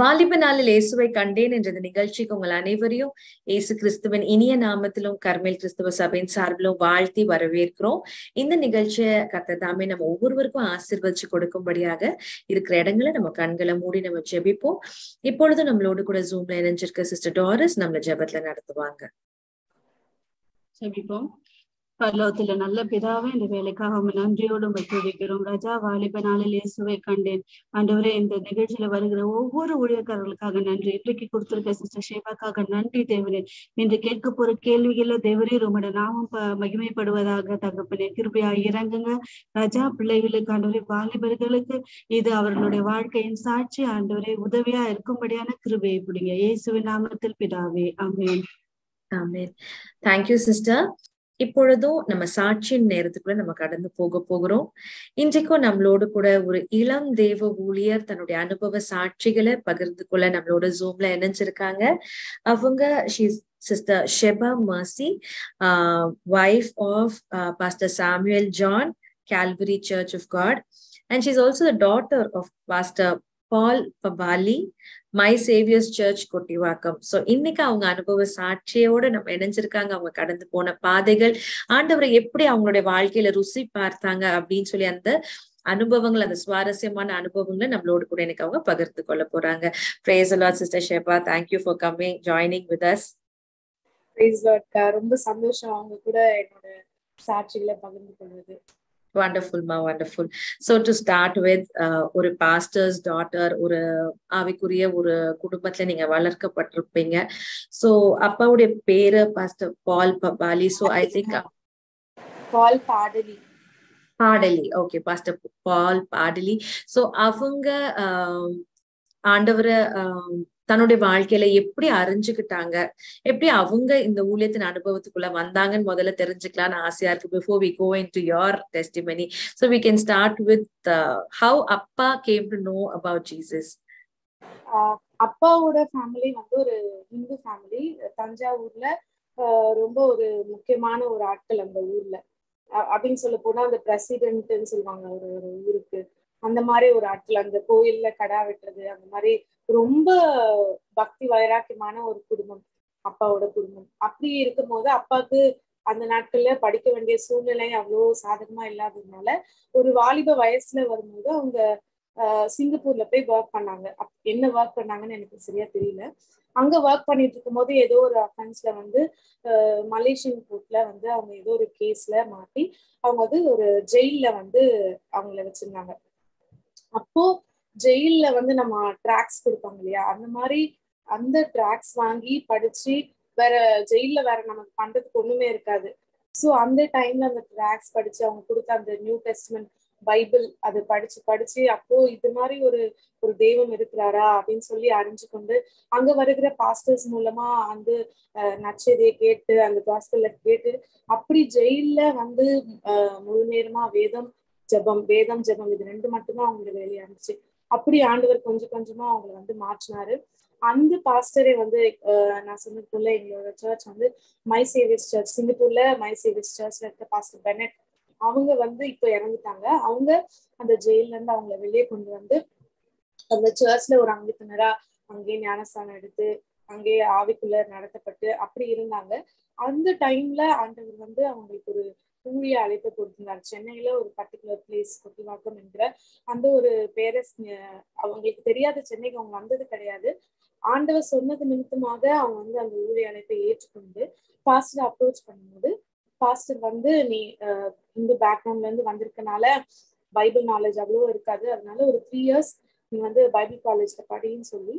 வாலிப நாளில் இயேசுவை கண்டேன் என்ற நிகழ்ச்சிக்கு உங்கள் அனைவரையும். இயேசு கிறிஸ்துவின் இனிய நாமத்திலும் கர்மேல் கிறிஸ்துவ சபையின் சார்பிலும் வாழ்த்தி வரவேற்கிறோம். இந்த நிகழ்ச்சியை கத்ததாமே நம்ம ஒவ்வொருவருக்கும் ஆசிர்வதிச்சு கொடுக்கும்படியாக இருக்கிற இடங்களை நம்ம கண்களை மூடி நம்ம ஜெபிப்போம். இப்பொழுது நம்மளோடு கூட ஜூம்ல இணைஞ்சிருக்க சிஸ்டர் டாரஸ் நம்மள ஜெபத்துல நடத்துவாங்க. ஜெபிப்போம். பரலோகத்தில நல்ல பிதாவே இந்த வேலைக்காக உங்க நன்றியோடு உங்க துதிக்கிறோம் ரஜா வாலிப நாளில் இயேசுவை கண்டேன். ஆண்டவரே இந்த நிகழ்ச்சியில வருகிற ஒவ்வொரு ஊழியக்காரர்களுக்காக நன்றி. இன்றைக்கு கொடுத்திருக்க சிஸ்டர் ஷேபாக்காக நன்றி தேவரே. இன்று கேட்க போற கேள்விகள்ல தேவரே உங்களோட நாமம் மகிமைப்படுவதாக தகப்பனே. கிருபையா இறங்குங்க. ரஜா பிள்ளைகளுக்கு ஆண்டவரே வாலிபர்களுக்கு இது அவர்களுடைய வாழ்க்கையின் சாட்சி. ஆண்டவரே உதவியா இருக்கும்படியான கிருபையை பிடிங்க. இயேசுவின் நாமத்தில் பிதாவே. அமேன் ஆமேன். தேங்க்யூ சிஸ்டர் இப்பொழுதும் நம்ம சாட்சியின் நேரத்துக்குள்ள நம்ம கடந்து போக போகிறோம். இன்றைக்கும் நம்மளோடு கூட ஒரு இளம் தேவ ஊழியர் தன்னுடைய அனுபவ சாட்சிகளை பகிர்ந்து கொள்ள நம்மளோட ஜூம்ல இணைஞ்சிருக்காங்க. அவங்க sister Sheba Mercy wife of pastor Samuel John Calvary church of God and she's also the daughter of pastor Paul Babali my Saviour's church Kottivakkam so இன்னைக்கு அவங்க அனுபவ சாட்சியோட நம்ம இணைஞ்சிருக்காங்க. அவங்க கடந்து போன பாதைகள் ஆண்டவரை எப்படி அவங்களுடைய வாழ்க்கையில ருசி பார்த்தாங்க அப்படின்னு சொல்லி அந்த அனுபவங்கள் அந்த சுவாரஸ்யமான அனுபவங்களை நம்மளோடு கூட இன்னைக்கு அவங்க பகிர்ந்து கொள்ள போறாங்க. Praise the Lord sister Sheba thank you for coming joining with us ரொம்ப சந்தோஷம் அவங்க கூட என்னோட சாட்சிகளை பகிர்ந்து கொள்வது. வண்டர்ஃபுல்மா wonderful so to start with ஒரு பாஸ்டர்ஸ் டாட்டர் ஒரு ஆவிக்குரிய ஒரு குடும்பத்துல நீங்க வளர்க்கப்பட்டிருப்பீங்க. ஸோ அப்பாவுடைய பேரு pastor Paul Papali so I think Paul பாடலி பாடலி okay pastor Paul பாடலி ஸோ அவங்க ஆண்டவரை தன்னுடைய வாழ்க்கையில எப்படி அறிஞ்சுக்கிட்டாங்க? எப்படி அவங்க இந்த ஊழியத்தின் அனுபவத்துக்குள்ள வந்தாங்கன்னு முதல்ல தெரிஞ்சுக்கலாம்னு ஆசையா இருக்கு. Before we go into your testimony so we can start with how அப்பா came to know about Jesus அப்பாவோட ஃபேமிலி வந்து ஒரு இந்து ஃபேமிலி தஞ்சாவூர்ல ரொம்ப ஒரு முக்கியமான ஒரு ஆட்கள் அந்த ஊர்ல. அப்படின்னு சொல்ல போனா அந்த பிரசிடென்ட்னு சொல்லுவாங்க. ஒரு ஒரு ஊருக்கு. அந்த மாதிரி ஒரு ஆட்கள் அந்த கோயில்ல கடா வெட்டுறது அந்த மாதிரி ரொம்ப பக்தி வைராக்கியமான ஒரு குடும்பம் அப்பாவோட குடும்பம். அப்படி இருக்கும் போது அப்பாவுக்கு அந்த நாட்கள்ல படிக்க வேண்டிய சூழ்நிலை அவ்வளோ சாதகமா இல்லாததுனால ஒரு வாலிப வயசுல வரும்போது அவங்க சிங்கப்பூர்ல போய் ஒர்க் பண்ணாங்க. என்ன ஒர்க் பண்ணாங்கன்னு எனக்கு சரியா தெரியல. அங்க ஒர்க் பண்ணிட்டு இருக்கும் போது ஏதோ ஒரு அஃபென்ஸ்ல வந்து மலேசியன் கோர்ட்ல வந்து அவங்க ஏதோ ஒரு கேஸ்ல மாட்டி அவங்க வந்து ஒரு ஜெயில வந்து அவங்கள வச்சிருந்தாங்க. அப்போ ஜெயில்ல வந்து நம்ம ட்ராக்ஸ் கொடுப்பாங்க இல்லையா? அந்த மாதிரி அந்த ட்ராக்ஸ் வாங்கி படிச்சு வேற ஜெயில வேற நமக்கு பண்றதுக்கு ஒண்ணுமே இருக்காது. ஸோ அந்த டைம்ல அந்த ட்ராக்ஸ் படிச்சு அவங்க கொடுத்த அந்த நியூ டெஸ்ட்மெண்ட் பைபிள் அதை படிச்சு படிச்சு அப்போ இது மாதிரி ஒரு ஒரு தெய்வம் இருக்கிறாரா அப்படின்னு சொல்லி அறிஞ்சு கொண்டு அங்க வருகிற பாஸ்டர்ஸ் மூலமா வந்து நச்சதையை கேட்டு அந்த பாஸ்டர்ல கேட்டு அப்படி ஜெயில வந்து முழு நேரமா வேதம் ஜபம் வேதம் ஜபம் இது ரெண்டு மட்டும்தான் அவங்களோட வேலையா இருந்துச்சு. அப்படி ஆண்டவர் கொஞ்சம் கொஞ்சமா அவங்களை வந்து மாற்றினாரு. அந்த பாஸ்டரே வந்து நான் சொன்னதுக்குள்ள எங்களோட சர்ச் வந்து மை சேவியஸ் சர்ச் சிங்கப்பூர்ல மை சேவியஸ் சர்ச்ல இருக்க பாஸ்டர் பெனட் அவங்க வந்து இப்போ இறந்துட்டாங்க. அவங்க அந்த ஜெயில இருந்து அவங்கள வெளியே கொண்டு வந்து அந்த சர்ச்ல ஒரு அங்கத்தினரா அங்கேயே ஞானஸ்தானம் எடுத்து அங்கேயே ஆவிக்குள்ள நடத்தப்பட்டு அப்படி இருந்தாங்க. அந்த டைம்ல ஆண்டவர் வந்து அவங்களுக்கு ஒரு ஊழிய அழைப்பு கொடுத்திருந்தார். சென்னையில ஒரு பர்டிகுலர் பிளேஸ் கொட்டிவாக்கம் என்ற அந்த ஒரு பேரஸ் அவங்களுக்கு தெரியாத சென்னைக்கு அவங்க வந்தது கிடையாது. ஆண்டவர் சொன்னது நிமித்தமாக அவங்க வந்து அந்த ஊழிய அழைப்பை ஏற்றுக்கொண்டு பாஸ்டர் அப்ரோச் பண்ணும்போது பாஸ்டர் வந்து நீ இந்து பேக்ரவுண்ட்ல இருந்து வந்திருக்கனால பைபிள் நாலேஜ் அவ்வளோ இருக்காது. அதனால ஒரு த்ரீ இயர்ஸ் நீ வந்து பைபிள் காலேஜ்ல படின்னு சொல்லி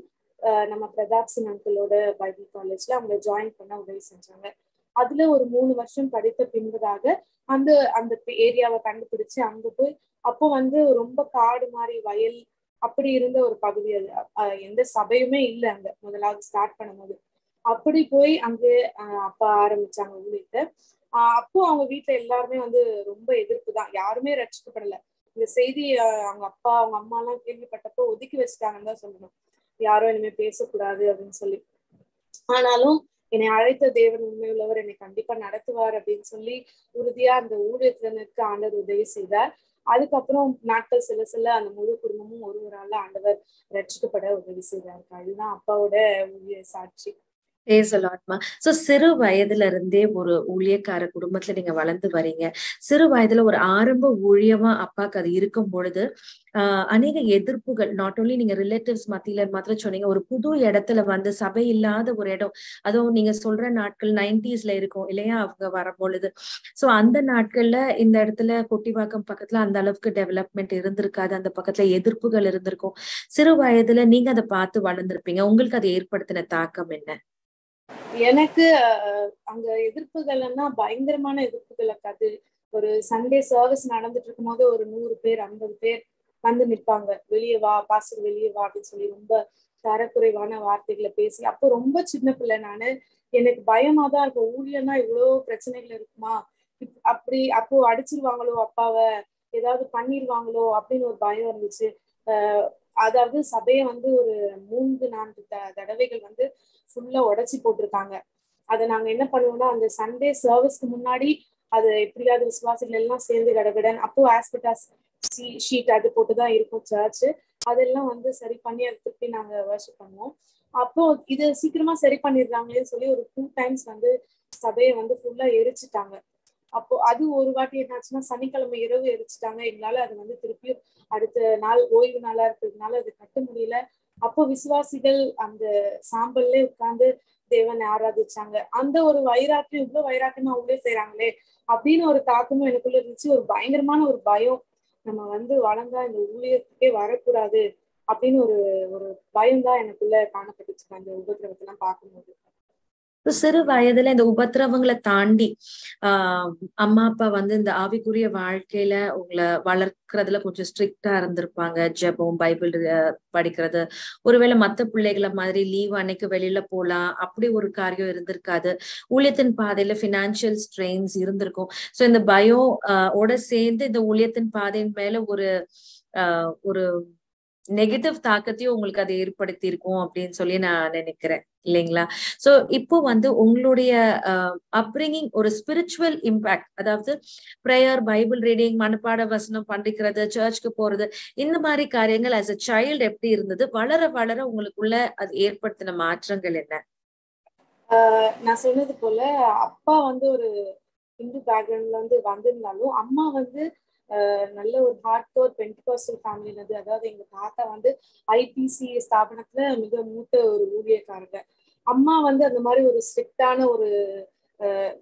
நம்ம பிரதாப் சிங் அங்கிளோட பைபிள் காலேஜ்ல அவங்கள ஜாயின் பண்ண உதவி செஞ்சாங்க. அதுல ஒரு மூணு வருஷம் படித்த பின்பதாக அந்த அந்த ஏரியாவை கண்டுபிடிச்சு அங்க போய் அப்போ வந்து ரொம்ப காடு மாதிரி வயல் அப்படி இருந்த ஒரு பகுதி அது. எந்த சபையுமே இல்லை அங்க முதலாவது ஸ்டார்ட் பண்ணும்போது. அப்படி போய் அங்கே அப்பா ஆரம்பிச்சாங்க ஊழியத்தை ஆஹ் அப்போ அவங்க வீட்டுல எல்லாருமே வந்து ரொம்ப எதிர்ப்பு தான். யாருமே ரட்சிக்கப்படல இந்த செய்தி அவங்க அப்பா அவங்க அம்மா எல்லாம் கேள்விப்பட்டப்போ ஒதுக்கி வச்சுட்டாங்கன்னு தான் சொல்லணும். யாரும் இனிமே பேசக்கூடாது அப்படின்னு சொல்லி. ஆனாலும் என்னை அழைத்த தேவன் உண்மையுள்ளவர் என்னை கண்டிப்பா நடத்துவார் அப்படின்னு சொல்லி உறுதியா அந்த ஊழியத்தினருக்கு ஆண்டவர் உதவி செய்தார். அதுக்கப்புறம் நாட்கள் சில சில அந்த முழு குடும்பமும் ஒரு ஒருவரால ஆண்டவர் ரட்சிக்கப்பட உதவி செய்தாரு. அதுதான் அப்பாவோட ஊழிய சாட்சி. ஆத்மா சோ சிறு வயதுல இருந்தே ஒரு ஊழியக்கார குடும்பத்துல நீங்க வளர்ந்து வரீங்க சிறு வயதுல ஒரு ஆரம்ப ஊழியமா அப்பாக்கு அது இருக்கும் பொழுது ஆஹ் அநேக எதிர்ப்புகள் நாட் ஓன்லி நீங்க ரிலேட்டிவ்ஸ் மத்தியில மாத்திரம் சொன்னீங்க ஒரு புது இடத்துல வந்து சபை இல்லாத ஒரு இடம். அதுவும் நீங்க சொல்ற நாட்கள் நைன்டிஸ்ல இருக்கும் இல்லையா அவங்க வரப்பொழுது சோ அந்த நாட்கள்ல இந்த இடத்துல கொட்டிவாக்கம் பக்கத்துல அந்த அளவுக்கு டெவலப்மெண்ட் இருந்திருக்காது அந்த பக்கத்துல எதிர்ப்புகள் இருந்திருக்கும். சிறு வயதுல நீங்க அதை பார்த்து வளர்ந்துருப்பீங்க. உங்களுக்கு அது ஏற்படுத்தின தாக்கம் என்ன? எனக்கு அங்க எதிர்ப்புகள்னா பயங்கரமான எதிர்ப்புகள் அது ஒரு சண்டே சர்வீஸ் நடந்துட்டு இருக்கும் போது ஒரு நூறு பேர் ஐம்பது பேர் வந்து நிற்பாங்க வெளியே வா பாஸ்டர் வெளியே வா அப்படின்னு சொல்லி ரொம்ப தரக்குறைவான வார்த்தைகளை பேசி அப்போ ரொம்ப சின்ன பிள்ளை நானு. எனக்கு பயமா தான் இருக்கும். ஊழியர்னா இவ்வளவு பிரச்சனைகள் இருக்குமா? அப்படி அப்போ அடிச்சிருவாங்களோ அப்பாவை? ஏதாவது பண்ணிருவாங்களோ? அப்படின்னு ஒரு பயம் இருந்துச்சு. ஆஹ் அதாவது சபையை வந்து ஒரு மூன்று நான்கு த தடவைகள் வந்து ஃபுல்லா உடைச்சி போட்டிருக்காங்க. அதை நாங்க என்ன பண்ணுவோம்னா அந்த சண்டே சர்வீஸ்க்கு முன்னாடி அது எப்படியாவது விசுவாசிகள் எல்லாம் சேர்ந்து கடகடன் அப்போ ஆஸ்பிட்டாஸ் ஷீட் அது போட்டுதான் இருக்கும் சர்ச் அதெல்லாம் வந்து சரி பண்ணி அதை திருப்பி நாங்க வர்ஷிப் பண்ணுவோம். அப்போ இது சீக்கிரமா சரி பண்ணிடுறாங்களேன்னு சொல்லி ஒரு டூ டைம்ஸ் வந்து சபையை வந்து ஃபுல்லா எரிச்சிட்டாங்க. அப்போ அது ஒரு வாட்டி என்னாச்சுன்னா சனிக்கிழமை இரவு எரிச்சிட்டாங்க. எங்களால அது வந்து திருப்பியும் அடுத்த நாள் ஓய்வு நாளா இருக்கிறதுனால அது கட்ட முடியல. அப்போ விசுவாசிகள் அந்த சாம்பல்ல உட்கார்ந்து தேவனை ஆராதிச்சாங்க. அந்த ஒரு வைராக்கியம் இவ்வளவு வைராக்கியமா உள்ளே செய்யறாங்களே அப்படின்னு ஒரு தாக்கமும் எனக்குள்ள இருந்துச்சு. ஒரு பயங்கரமான ஒரு பயம். நம்ம வந்து வளர்ந்தா இந்த ஊழியத்துக்கே வரக்கூடாது அப்படின்னு ஒரு ஒரு பயம் தான் எனக்குள்ள காணப்பட்டுச்சு. அந்த உபதிரவத்தை எல்லாம் பார்க்கும்போது. சிறு வயதுல இந்த உபத்திரவங்களை தாண்டி ஆஹ் அம்மா அப்பா வந்து இந்த ஆவிக்குரிய வாழ்க்கையில உங்களை வளர்க்கறதுல கொஞ்சம் ஸ்ட்ரிக்டா இருந்திருப்பாங்க. ஜெபம் பைபிள் படிக்கிறது. ஒருவேளை மத்த பிள்ளைகளை மாதிரி லீவ் அன்னைக்கு வெளியில போலாம். அப்படி ஒரு காரியம் இருந்திருக்காது. ஊழியத்தின் பாதையில பினான்சியல் ஸ்ட்ரெயின்ஸ் இருந்திருக்கும். சோ இந்த பயம் ஓட சேர்ந்து இந்த ஊழியத்தின் பாதையின் மேல ஒரு ஆஹ் ஒரு நெகட்டிவ் தாக்கத்தையும் உங்களுக்கு அதை ஏற்படுத்தி இருக்கும் அப்படின்னு சொல்லி நான் நினைக்கிறேன் இல்லைங்களா? சோ இப்போ வந்து உங்களுடைய அப்ரிங்கிங் ஒரு ஸ்பிரிச்சுவல் இம்பாக்ட் அதாவது ப்ரேயர் பைபிள் ரீடிங் மனப்பாட வசனம் பண்டிக்கிறது சர்ச்சுக்கு போறது இந்த மாதிரி காரியங்கள் ஆஸ் அ சைல்டு எப்படி இருந்தது? வளர வளர உங்களுக்குள்ள அது ஏற்படுத்தின மாற்றங்கள் என்ன? நான் சொன்னது போல அப்பா வந்து ஒரு இந்து பேக்ரவுண்ட்ல இருந்து வந்திருந்தாலும் அம்மா வந்து நல்ல ஒரு ஹார்ட் கோர் பென்டிகாஸ்டல் ஃபேமிலினது இருந்து அதாவது எங்க தாத்தா வந்து ஐபிசி ஸ்தாபனத்துல மிக மூத்த ஒரு ஊழியக்காரங்க. அம்மா வந்து அந்த மாதிரி ஒரு ஸ்ட்ரிக்டான ஒரு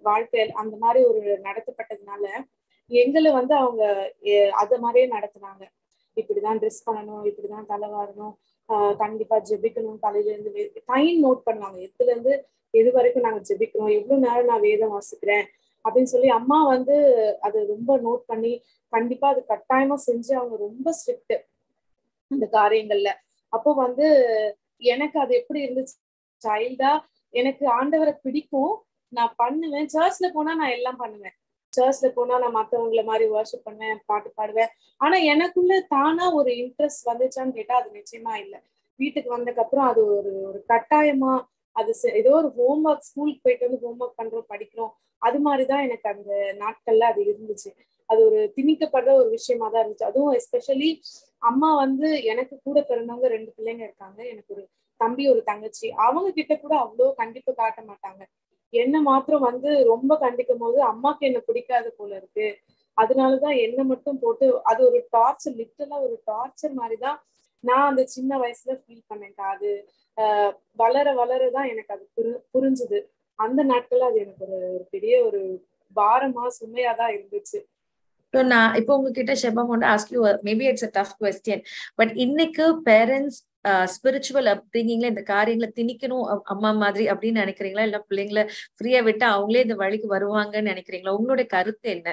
வாழ்க்கை அந்த மாதிரி ஒரு நடத்தப்பட்டதுனால எங்களை வந்து அவங்க அத மாதிரியே நடத்துனாங்க. இப்படிதான் ட்ரெஸ் பண்ணணும் இப்படிதான் தலை வாரணும் கண்டிப்பா ஜெபிக்கணும் தலையில இருந்து டைம் நோட் பண்ணுவாங்க. எதுல இருந்து எது வரைக்கும் நாங்க ஜெபிக்கிறோம்? எவ்வளவு நேரம் நான் வேதம் வாசிக்கிறேன்? அப்படின்னு சொல்லி அம்மா வந்து அது ரொம்ப நோட் பண்ணி கண்டிப்பா அது கட்டாயமா செஞ்சு அவங்க ரொம்ப ஸ்ட்ரிக்ட் அந்த காரியங்கள்ல. அப்போ வந்து எனக்கு அது எப்படி இருந்துச்சு? சைல்டா எனக்கு ஆண்டவரை பிடிக்கும். நான் பண்ணுவேன். சர்ச்ல போனா நான் எல்லாம் பண்ணுவேன். சர்ச்ல போனா நான் மத்தவங்கள மாதிரி வர்ஷிப் பண்ணுவேன் பாட்டு பாடுவேன். ஆனா எனக்குள்ள தானா ஒரு இன்ட்ரெஸ்ட் வந்துச்சான்னு கேட்டா அது நிச்சயமா இல்லை. வீட்டுக்கு வந்ததுக்கு அப்புறம் அது ஒரு ஒரு கட்டாயமா அது ஏதோ ஒரு ஹோம் ஒர்க் ஸ்கூலுக்கு போயிட்டு வந்து ஹோம் ஒர்க் பண்றோம் படிக்கிறோம். அது மாதிரிதான் எனக்கு அந்த நாட்கள்ல அது இருந்துச்சு. அது ஒரு திணிக்கப்படுற ஒரு விஷயமா தான் இருந்துச்சு. அதுவும் எஸ்பெஷலி அம்மா வந்து எனக்கு கூட பிறந்தவங்க ரெண்டு பிள்ளைங்க இருக்காங்க. எனக்கு ஒரு தம்பி ஒரு தங்கச்சி. அவங்க கிட்ட கூட அவ்வளோ கண்டிப்பா காட்ட மாட்டாங்க. என்ன மாத்திரம் வந்து ரொம்ப கண்டிக்கும் போது அம்மாக்கு என்ன பிடிக்காத போல இருக்கு. அதனாலதான் என்ன மட்டும் போட்டு அது ஒரு டார்ச்சர் லிட்டலா ஒரு டார்ச்சர் மாதிரிதான் நான் அந்த சின்ன வயசுல ஃபீல் பண்ணேன்க்கா அது வளர வளரதான் எனக்கு அது புரி புரிஞ்சுது. அந்த நாட்கள்ல அது எனக்கு ஒரு பெரிய ஒரு பாரமா சுமையா தான் இருந்துச்சு. ஸோ நான் இப்போ உங்ககிட்ட ஷெபம் ஒன்று ask you maybe it's a tough question but இன்னைக்கு பேரண்ட்ஸ் ஸ்பிரிச்சுவல் அப்ரிங்கிங்ல இந்த காரியங்களை திணிக்கணும் அம்மா மாதிரி அப்படின்னு நினைக்கிறீங்களா? இல்ல பிள்ளைங்களை ஃப்ரீயா விட்டு அவங்களே இந்த வழிக்கு வருவாங்கன்னு நினைக்கிறீங்களா? உங்களுடைய கருத்து என்ன?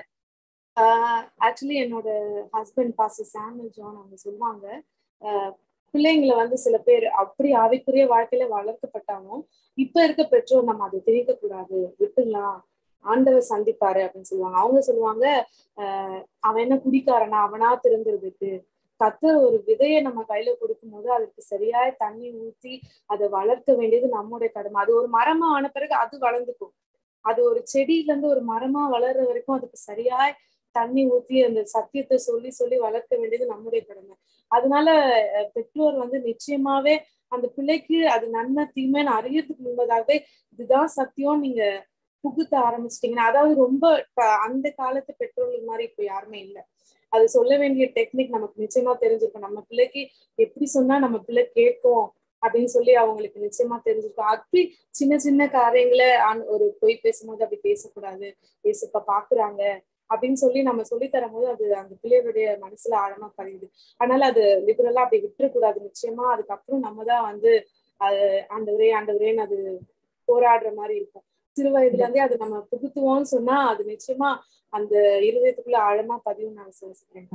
ஆக்சுவலி என்னோட ஹஸ்பண்ட் பாஸ் சாமுel ஜான் அவங்க சொல்லுவாங்க பிள்ளைங்களை வந்து சில பேர் அப்படி ஆவிக்குரிய வாழ்க்கையில வளர்க்கப்பட்டாலும் இப்ப இருக்க பெற்றோர் நம்ம அதை திணிக்க கூடாது விட்டுலாம் ஆண்டவர் சந்திப்பாரு அப்படின்னு சொல்லுவாங்க. அவங்க சொல்லுவாங்க ஆஹ் அவன் என்ன குடிக்காரனா? அவனா திறந்துருதுக்கு கத்த ஒரு விதையை நம்ம கையில கொடுக்கும் போது அதுக்கு சரியாய் தண்ணி ஊத்தி அதை வளர்க்க வேண்டியது நம்முடைய கடமை. அது ஒரு மரமா ஆன பிறகு அது வளர்ந்துக்கும். அது ஒரு செடியில இருந்து ஒரு மரமா வளர்ற வரைக்கும் அதுக்கு சரியாய் தண்ணி ஊத்தி அந்த சத்தியத்தை சொல்லி சொல்லி வளர்க்க வேண்டியது நம்முடைய கடமை. அதனால பெற்றோர் வந்து நிச்சயமாவே அந்த பிள்ளைக்கு அது நன்மை தீமைன்னு அறியறதுக்கு முன்பதாகவே இதுதான் சத்தியம் நீங்க புகுத்த ஆரம்பிச்சிட்டீங்கன்னா அதாவது ரொம்ப அந்த காலத்து பெற்றோர்கள் மாதிரி இப்ப யாருமே இல்லை. அது சொல்ல வேண்டிய டெக்னிக் நமக்கு நிச்சயமா தெரிஞ்சிருக்கும். நம்ம பிள்ளைக்கு எப்படி சொன்னா நம்ம பிள்ளை கேட்கும் அப்படின்னு சொல்லி அவங்களுக்கு நிச்சயமா தெரிஞ்சிருக்கும். அப்படி சின்ன சின்ன காரியங்களை ஒரு பொய் பேசும்போது அப்படி பேசக்கூடாது. பேசப்ப பாக்குறாங்க. அப்படின்னு சொல்லி நம்ம சொல்லி தரும் போது அது அந்த பிள்ளைகளுடைய மனசுல ஆழமா பதியுது. அதனால அது லிபரலா அப்படி விட்டுறக்கூடாது. நிச்சயமா அதுக்கப்புறம் நம்ம தான் வந்து அது ஆண்டவரே ஆண்டவரேன்னு அது போராடுற மாதிரி இருக்கும். சிறு வயதுல இருந்தே அது நம்ம புகுத்துவோம்னு சொன்னா அது நிச்சயமா அந்த இருதயத்துக்குள்ள ஆழமா பதிவும் நான் விசுவாசிக்கிறேன்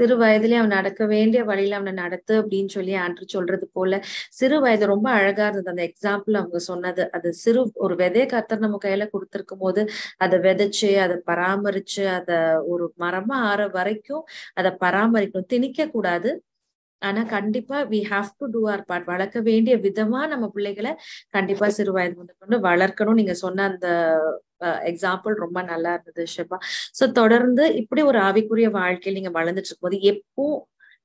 சிறு வயதுலயே அவன் நடக்க வேண்டிய வழியில அவனை நடத்து அப்படின்னு சொல்லி ஆண்டு சொல்றது போல சிறு வயது ரொம்ப அழகா இருந்தது. அந்த எக்ஸாம்பிள் அவங்க சொன்னது. அது சிறு ஒரு விதைய கத்தர் நம்ம கையில கொடுத்துருக்கும் போது அதை விதைச்சு அதை பராமரிச்சு அதை ஒரு மரமா ஆற வரைக்கும் அதை பராமரிக்கணும். திணிக்க கூடாது. ஆனா கண்டிப்பா we have to do our part வளர்க்க வேண்டிய விதமா நம்ம பிள்ளைகளை கண்டிப்பா சிறு வயது கொண்டு வளர்க்கணும். நீங்க சொன்ன அந்த எக்ஸாம்பிள் ரொம்ப நல்லா இருந்தது ஷெபா. சோ தொடர்ந்து இப்படி ஒரு ஆவிக்குரிய வாழ்க்கையில் நீங்க வளர்ந்துட்டு இருக்கும்போது எப்போ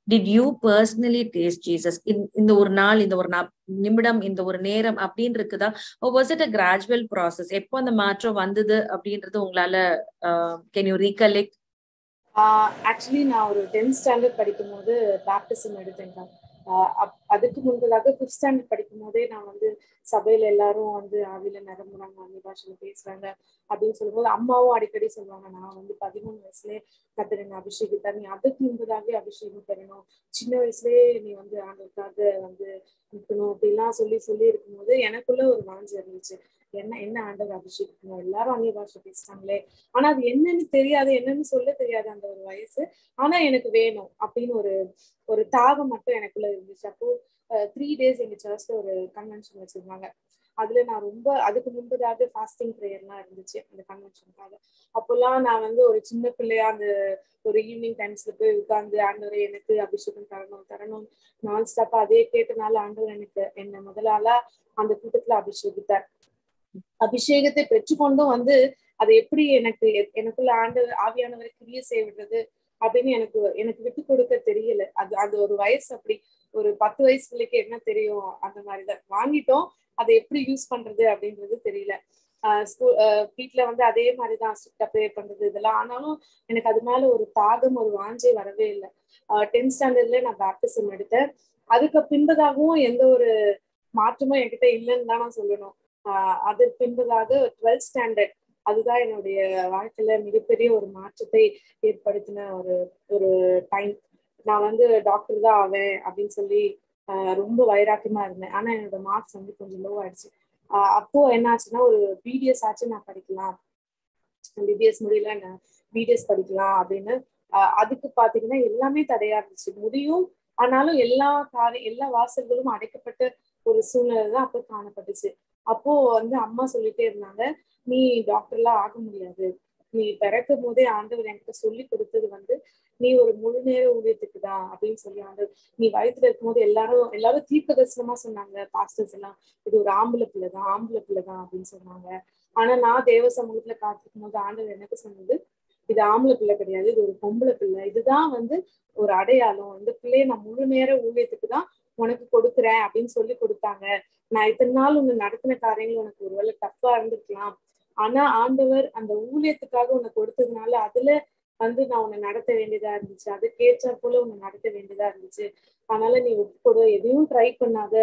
did you personally taste Jesus இந்த ஒரு நாள் இந்த ஒரு நிமிடம் இந்த ஒரு நேரம் அப்படின்னு இருக்குதா was it a gradual process எப்போ அந்த மாற்றம் வந்தது அப்படின்றது உங்களால கேன் யூ ரீகலெக்ட் ஆக்சுவலி நான் ஒரு டென்த் ஸ்டாண்டர்ட் படிக்கும் போது பேப்டிசம் எடுத்தேன் அதுக்கு முன்பதாக ஃபிஃப்த் ஸ்டாண்டர்ட் படிக்கும் போதே நான் வந்து சபையில எல்லாரும் வந்து ஆவில நிரம்புறாங்க அந்நிய பாஷையில பேசுறாங்க அப்படின்னு சொல்லும்போது அம்மாவும் அடிக்கடி சொல்லுவாங்க நான் வந்து பதிமூணு வயசுலயே கத்துறேன் அபிஷேகத்தை நீ அதுக்கு முன்பதாகவே அபிஷேகம் பெறணும். சின்ன வயசுலயே நீ வந்து ஆண்டவருக்காக வந்து நிற்கணும் அப்படிலாம் சொல்லி சொல்லி இருக்கும்போது எனக்குள்ள ஒரு வாஞ்சி இருந்துச்சு. என்ன என்ன ஆண்டவர் அபிஷேகம் எல்லாரும் அந்நிய பாஷை பேசுறாங்களே. ஆனா அது என்னன்னு தெரியாது. என்னன்னு சொல்ல தெரியாது அந்த ஒரு வயசு. ஆனா எனக்கு வேணும் அப்படின்னு ஒரு ஒரு தாகம் மட்டும் எனக்குள்ள இருந்துச்சு. அப்போ த்ரீ டேஸ் எங்க சர்ச்ல ஒரு கன்வென்ஷன் வச்சிருந்தாங்க. அதுல நான் ரொம்ப அதுக்கு முன்பதாக ஃபாஸ்டிங் ப்ரேயர்லாம் இருந்துச்சு அந்த கன்வென்ஷனுக்காக அப்போல்லாம் நான் வந்து ஒரு சின்ன பிள்ளையா அந்த ஒரு ஈவினிங் டைம்ஸ்ல போய் உட்கார்ந்து ஆண்டவரை எனக்கு அபிஷேகம் தரணும் தரணும். நான் ஸ்டாப்பா அதே கேட்டனால ஆண்டவர் எனக்கு என்ன முதலாளா அந்த கூட்டத்துல அபிஷேகித்தார். அபிஷேகத்தை பெற்றுக்கொண்டும் வந்து அதை எப்படி எனக்கு எனக்குள்ள ஆண்டு ஆவியானவரை கிரிய செய்விடுறது அப்படின்னு எனக்கு எனக்கு விட்டு கொடுக்க தெரியல. அது அது ஒரு வயசு அப்படி. ஒரு பத்து வயசு பிள்ளைக்கு என்ன தெரியும்? அந்த மாதிரிதான். வாங்கிட்டோம். அதை எப்படி யூஸ் பண்றது அப்படின்றது தெரியல. ஆஹ் ஸ்கூல் வீட்டுல வந்து அதே மாதிரிதான் ஸ்ட்ரிக்டா ப்ரே பண்றது இதெல்லாம். ஆனாலும் எனக்கு அது மேல ஒரு தாகம் ஒரு வாஞ்சே வரவே இல்லை. டென்த் ஸ்டாண்டர்ட்ல நான் பேப்டிசம் எடுத்தேன். அதுக்கு பின்பதாகவும் எந்த ஒரு மாற்றமும் என்கிட்ட இல்லைன்னு தான் நான் சொல்லணும். அது பின்புதாக டுவெல்த் ஸ்டாண்டர்ட். அதுதான் என்னுடைய வாழ்க்கையில மிகப்பெரிய ஒரு மாற்றத்தை ஏற்படுத்தின ஒரு ஒரு டைம் நான் வந்து டாக்டர் தான் ஆவேன் அப்படின்னு சொல்லி ரொம்ப வைராக்கியமா இருந்தேன். ஆனா என்னோட மார்க்ஸ் வந்து கொஞ்சம் லோ ஆயிடுச்சு. அப்போ என்ன ஆச்சுன்னா ஒரு பிடிஎஸ் ஆச்சு நான் படிக்கலாம். பிபிஎஸ் முடியல நான் பிடிஎஸ் படிக்கலாம் அப்படின்னு. அதுக்கு பாத்தீங்கன்னா எல்லாமே தடையா இருந்துச்சு. முடியும் ஆனாலும் எல்லா காரிய எல்லா வாசல்களும் அடைக்கப்பட்ட ஒரு சூழ்நிலை தான் அப்போ காணப்பட்டுச்சு. அப்போ வந்து அம்மா சொல்லிட்டே இருந்தாங்க நீ டாக்டர்லாம் ஆக முடியாது. நீ பிறக்கும் போதே ஆண்டவர் என்கிட்ட சொல்லி கொடுத்தது வந்து நீ ஒரு முழு நேர ஊழியத்துக்கு தான் அப்படின்னு சொல்லி ஆண்டவர் நீ வயிற்றுல இருக்கும்போது எல்லாரும் எல்லாரும் தீர்க்க தரிசனமா சொன்னாங்க பாஸ்டர்ஸ் எல்லாம். இது ஒரு ஆம்பளை பிள்ளை தான் ஆம்பளை பிள்ளை தான் அப்படின்னு சொன்னாங்க. ஆனா நான் தேவ சமூகத்துல காத்திருக்கும் போது ஆண்டவர் எனக்கு சொன்னது இது ஆம்பளை பிள்ளை கிடையாது இது ஒரு பொம்பளை பிள்ளை. இதுதான் வந்து ஒரு அடையாளம். இந்த பிள்ளைய நான் முழு நேர ஊழியத்துக்கு தான் உனக்கு கொடுக்குறேன் அப்படின்னு சொல்லி கொடுத்தாங்க. நான் இத்தனை நாள் உன்னை நடத்தின காரியங்கள் உனக்கு ஒருவேளை டஃப்பா இருந்திருக்கலாம். ஆனா ஆண்டவர் அந்த ஊழியத்துக்காக உனக்கு கொடுத்ததுனால அதுல வந்து நான் உன்னை நடத்த வேண்டியதா இருந்துச்சு. அதுக்கேற்ற போல உன்னை நடத்த வேண்டியதா இருந்துச்சு. அதனால நீ ஒப்புக்கொடு எதையும் ட்ரை பண்ணாத.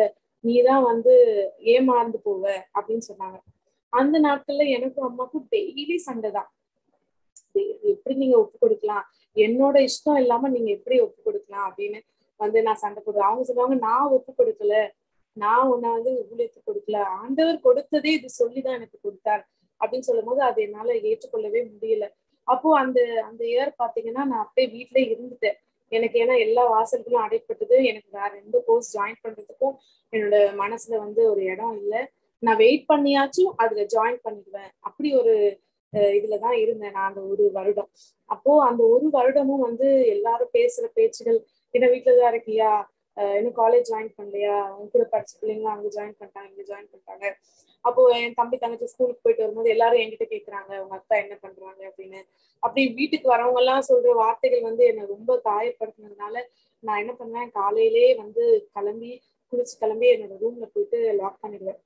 நீதான் வந்து ஏமாந்து போவ அப்படின்னு சொன்னாங்க. அந்த நாட்கள்ல எனக்கும் அம்மாக்கும் டெய்லி சண்டை தான். எப்படி நீங்க ஒப்பு கொடுக்கலாம்? என்னோட இஷ்டம் இல்லாம நீங்க எப்படி ஒப்பு கொடுக்கலாம்? அப்படின்னு வந்து நான் சண்டை போடுவேன். அவங்க சொல்லுவாங்க நான் ஒப்பு கொடுக்கல. நான் உன்னை வந்து ஊழியத்து கொடுக்கல. ஆண்டவர் கொடுத்ததே இது சொல்லிதான் எனக்கு கொடுத்தார். அப்படின்னு சொல்லும் போது அது என்னால ஏற்றுக்கொள்ளவே முடியல. அப்போ அந்த அந்த இயர் பாத்தீங்கன்னா நான் அப்படியே வீட்டுல இருந்துட்டேன். எனக்கு ஏன்னா எல்லா வாசல்களும் அடைப்பட்டது. எனக்கு வேற எந்த கோர்ஸ் ஜாயின் பண்றதுக்கும் என்னோட மனசுல வந்து ஒரு இடம் இல்லை. நான் வெயிட் பண்ணியாச்சும் அதுல ஜாயின் பண்ணிடுவேன். அப்படி ஒரு இதுலதான் இருந்தேன் நான் அந்த ஒரு வருடம். அப்போ அந்த ஒரு வருடமும் வந்து எல்லாரும் பேசுற பேச்சுகள் என்ன வீட்டுலதான் இருக்கியா? இன்னும் காலேஜ் ஜாயின் பண்ணலையா? உங்க கூட படிச்ச பிள்ளைங்களும் அங்க ஜாயின் பண்ணிட்டாங்க இங்க ஜாயின் பண்ணிட்டாங்க. அப்போ என் தம்பி தங்கச்சி ஸ்கூலுக்கு போயிட்டு வரும்போது எல்லாரும் என்கிட்ட கேக்குறாங்க உங்க அத்தா என்ன பண்றாங்க? அப்படின்னு. அப்படி வீட்டுக்கு வரவங்க எல்லாம் சொல்ற வார்த்தைகள் வந்து என்னை ரொம்ப காயப்படுத்தினதுனால நான் என்ன பண்ணுவேன்? காலையிலே வந்து கிளம்பி குளிச்சு கிளம்பி என்னோட ரூம்ல போயிட்டு லாக் பண்ணிடுவேன்.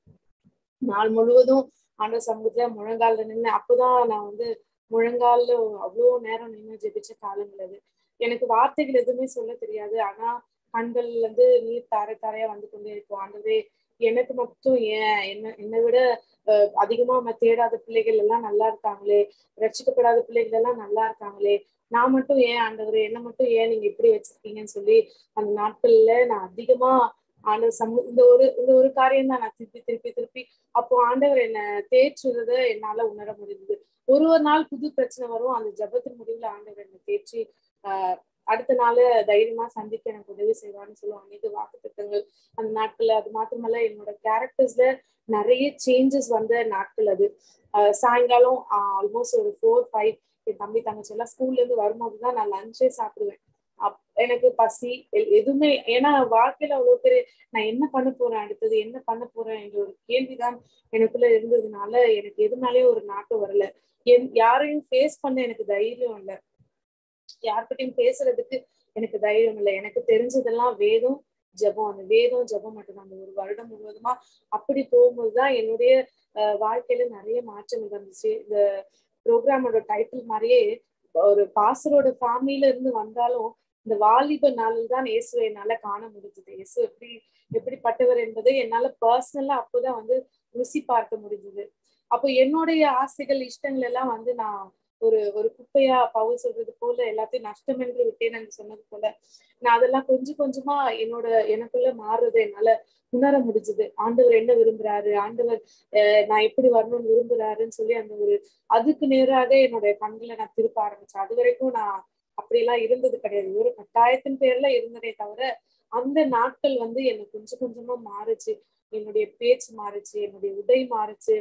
நாள் முழுவதும் ஆண்ட சமூகத்துல முழங்கால நின்று அப்போதான் நான் வந்து முழங்கால அவ்வளோ நேரம் நின்று ஜெபிச்ச காலங்கள் அது. எனக்கு வார்த்தைகள் எதுவுமே சொல்ல தெரியாது. ஆனா கண்கள்ல இருந்து நீர் தாரை தாரையா வந்து கொண்டே இருக்கும். ஆண்டவே எனக்கு மட்டும் ஏன்? என்ன என்னை விட அதிகமா நம்ம தேடாத பிள்ளைகள் எல்லாம் நல்லா இருக்காங்களே? ரட்சிக்கப்படாத பிள்ளைகள் எல்லாம் நல்லா இருக்காங்களே? நான் மட்டும் ஏன் ஆண்டவர்? என்ன மட்டும் ஏன் நீங்க இப்படி வச்சிருக்கீங்கன்னு சொல்லி அந்த நாட்கள்ல நான் அதிகமா ஆண்டவர் சமூக இந்த ஒரு இந்த ஒரு காரியம் தான் நான் திருப்பி திருப்பி திருப்பி அப்போ ஆண்டவர் என்ன தேற்றுறத என்னால உணர முடியுது ஒரு ஒரு நாள் புது பிரச்சனை வரும். அந்த ஜபத்தின் முடிவுல ஆண்டவர் என்னை தேற்றி அடுத்த நாள் தைரியமா சந்திக்க எனக்கு உதவி செய்வான்னு சொல்லுவாங்க. அனைத்து வாக்கு திட்டங்கள் அந்த நாட்கள் அது மாத்திரமல்ல என்னோட கேரக்டர்ஸ்ல நிறைய சேஞ்சஸ் வந்த நாட்கள் அது. சாயங்காலம் ஆல்மோஸ்ட் ஒரு ஃபோர் ஃபைவ் என் தம்பி தங்கச்சி எல்லாம் ஸ்கூல்ல இருந்து வரும்போதுதான் நான் லஞ்சே சாப்பிடுவேன். அப் எனக்கு பசி எதுவுமே ஏன்னா வாழ்க்கையில அவ்வளவு பேர் நான் என்ன பண்ண போறேன் அடுத்தது என்ன பண்ண போறேன் என்ற ஒரு கேள்விதான் எனக்குள்ள இருந்ததுனால எனக்கு எதுனாலே ஒரு நாட்டம் வரல. என் யாரையும் ஃபேஸ் பண்ண எனக்கு தைரியம் இல்லை. யார்கிட்டையும் பேசுறதுக்கு எனக்கு தைரியம் இல்லை. எனக்கு தெரிஞ்சதெல்லாம் வேதம் ஜபம். அந்த வேதம் ஜபம் மட்டும்தான் அந்த ஒரு வருடம் முழுவதுமா அப்படி போகும்போதுதான் என்னுடைய வாழ்க்கையில நிறைய மாற்றங்கள் வந்துச்சு. இந்த ப்ரோக்ராமோட டைட்டில் மாதிரியே ஒரு பாசரோட ஃபேமிலியில இருந்து வந்தாலும் இந்த வாலிப நாளில் தான் இயேசுவை என்னால காண முடிஞ்சது. இயேசு எப்படி எப்படிப்பட்டவர் என்பதை என்னால பர்சனலா அப்போதான் வந்து ருசி பார்க்க முடிஞ்சது. அப்போ என்னுடைய ஆசைகள் இஷ்டங்கள் எல்லாம் வந்து நான் ஒரு ஒரு குப்பையா பவுல் சொல்றது போல எல்லாத்தையும் நஷ்டம் என்று விட்டேன் என்று சொன்னது போல நான் அதெல்லாம் கொஞ்சம் கொஞ்சமா என்னோட எனக்குள்ள மாறுறது என்னால உணர முடிஞ்சது. ஆண்டவர் என்ன விரும்புறாரு? ஆண்டவர் நான் எப்படி வரணும்னு விரும்புறாருன்னு சொல்லி அந்த ஒரு அதுக்கு நேராக என்னுடைய கண்களை நான் திருப்ப ஆரம்பிச்சேன். அது வரைக்கும் நான் அப்படியெல்லாம் இருந்தது கிடையாது. ஒரு கட்டாயத்தின் பேர்ல இருந்ததே தவிர அந்த நாட்கள் வந்து என்னை கொஞ்சம் கொஞ்சமா மாறுச்சு. என்னுடைய பேச்சு மாறுச்சு என்னுடைய உடை மாறுச்சு.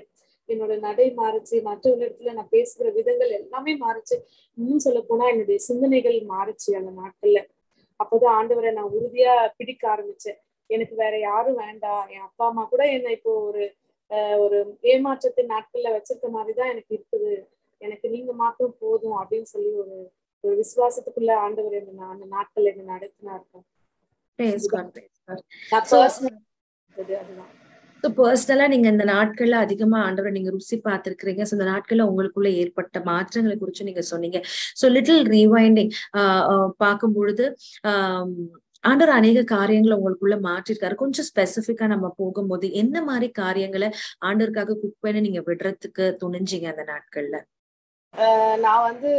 என்னோட நடை மாறுச்சு மற்றவர்களிடத்துல நான் பேசுகிற விதங்கள் எல்லாமே மாறுச்சு. இன்னும் சொல்ல போனா என்னுடைய சிந்தனைகள் மாறுச்சு அந்த நாட்கள்ல. அப்போதான் ஆண்டவரை நான் உறுதியா பிடிக்க ஆரம்பிச்சேன். எனக்கு வேற யாரும் வேண்டாம் என் அப்பா அம்மா கூட என்ன இப்போ ஒரு ஒரு ஏமாற்றத்தின் நாட்கள்ல வச்சிருக்க மாதிரிதான் எனக்கு இருக்குது. எனக்கு நீங்க மாத்திரம் போதும் அப்படின்னு சொல்லி ஒரு ஒரு விசுவாசத்துக்குள்ள ஆண்டவர் என்ன அந்த நாட்கள் என்ன நடத்தினா இருக்கும் அதுதான். ஸோ பர்சனலா நீங்க இந்த நாட்கள்ல அதிகமா ஆண்டவரை நீங்க ருசி பார்த்திருக்கிறீங்க. ஸோ இந்த நாட்கள்ல உங்களுக்குள்ள ஏற்பட்ட மாற்றங்களை குறிச்சு நீங்க சொன்னீங்க. ஸோ லிட்டில் ரீவைண்டிங் பார்க்கும் பொழுது ஆஹ் ஆண்டவர் அநேக காரியங்களை உங்களுக்குள்ள மாற்றிருக்காரு. கொஞ்சம் ஸ்பெசிபிக்கா நம்ம போகும்போது என்ன மாதிரி காரியங்களை ஆண்டவருக்காக குக் பண்ணி நீங்க விடுறதுக்கு துணிஞ்சீங்க அந்த நாட்கள்ல? நான் வந்து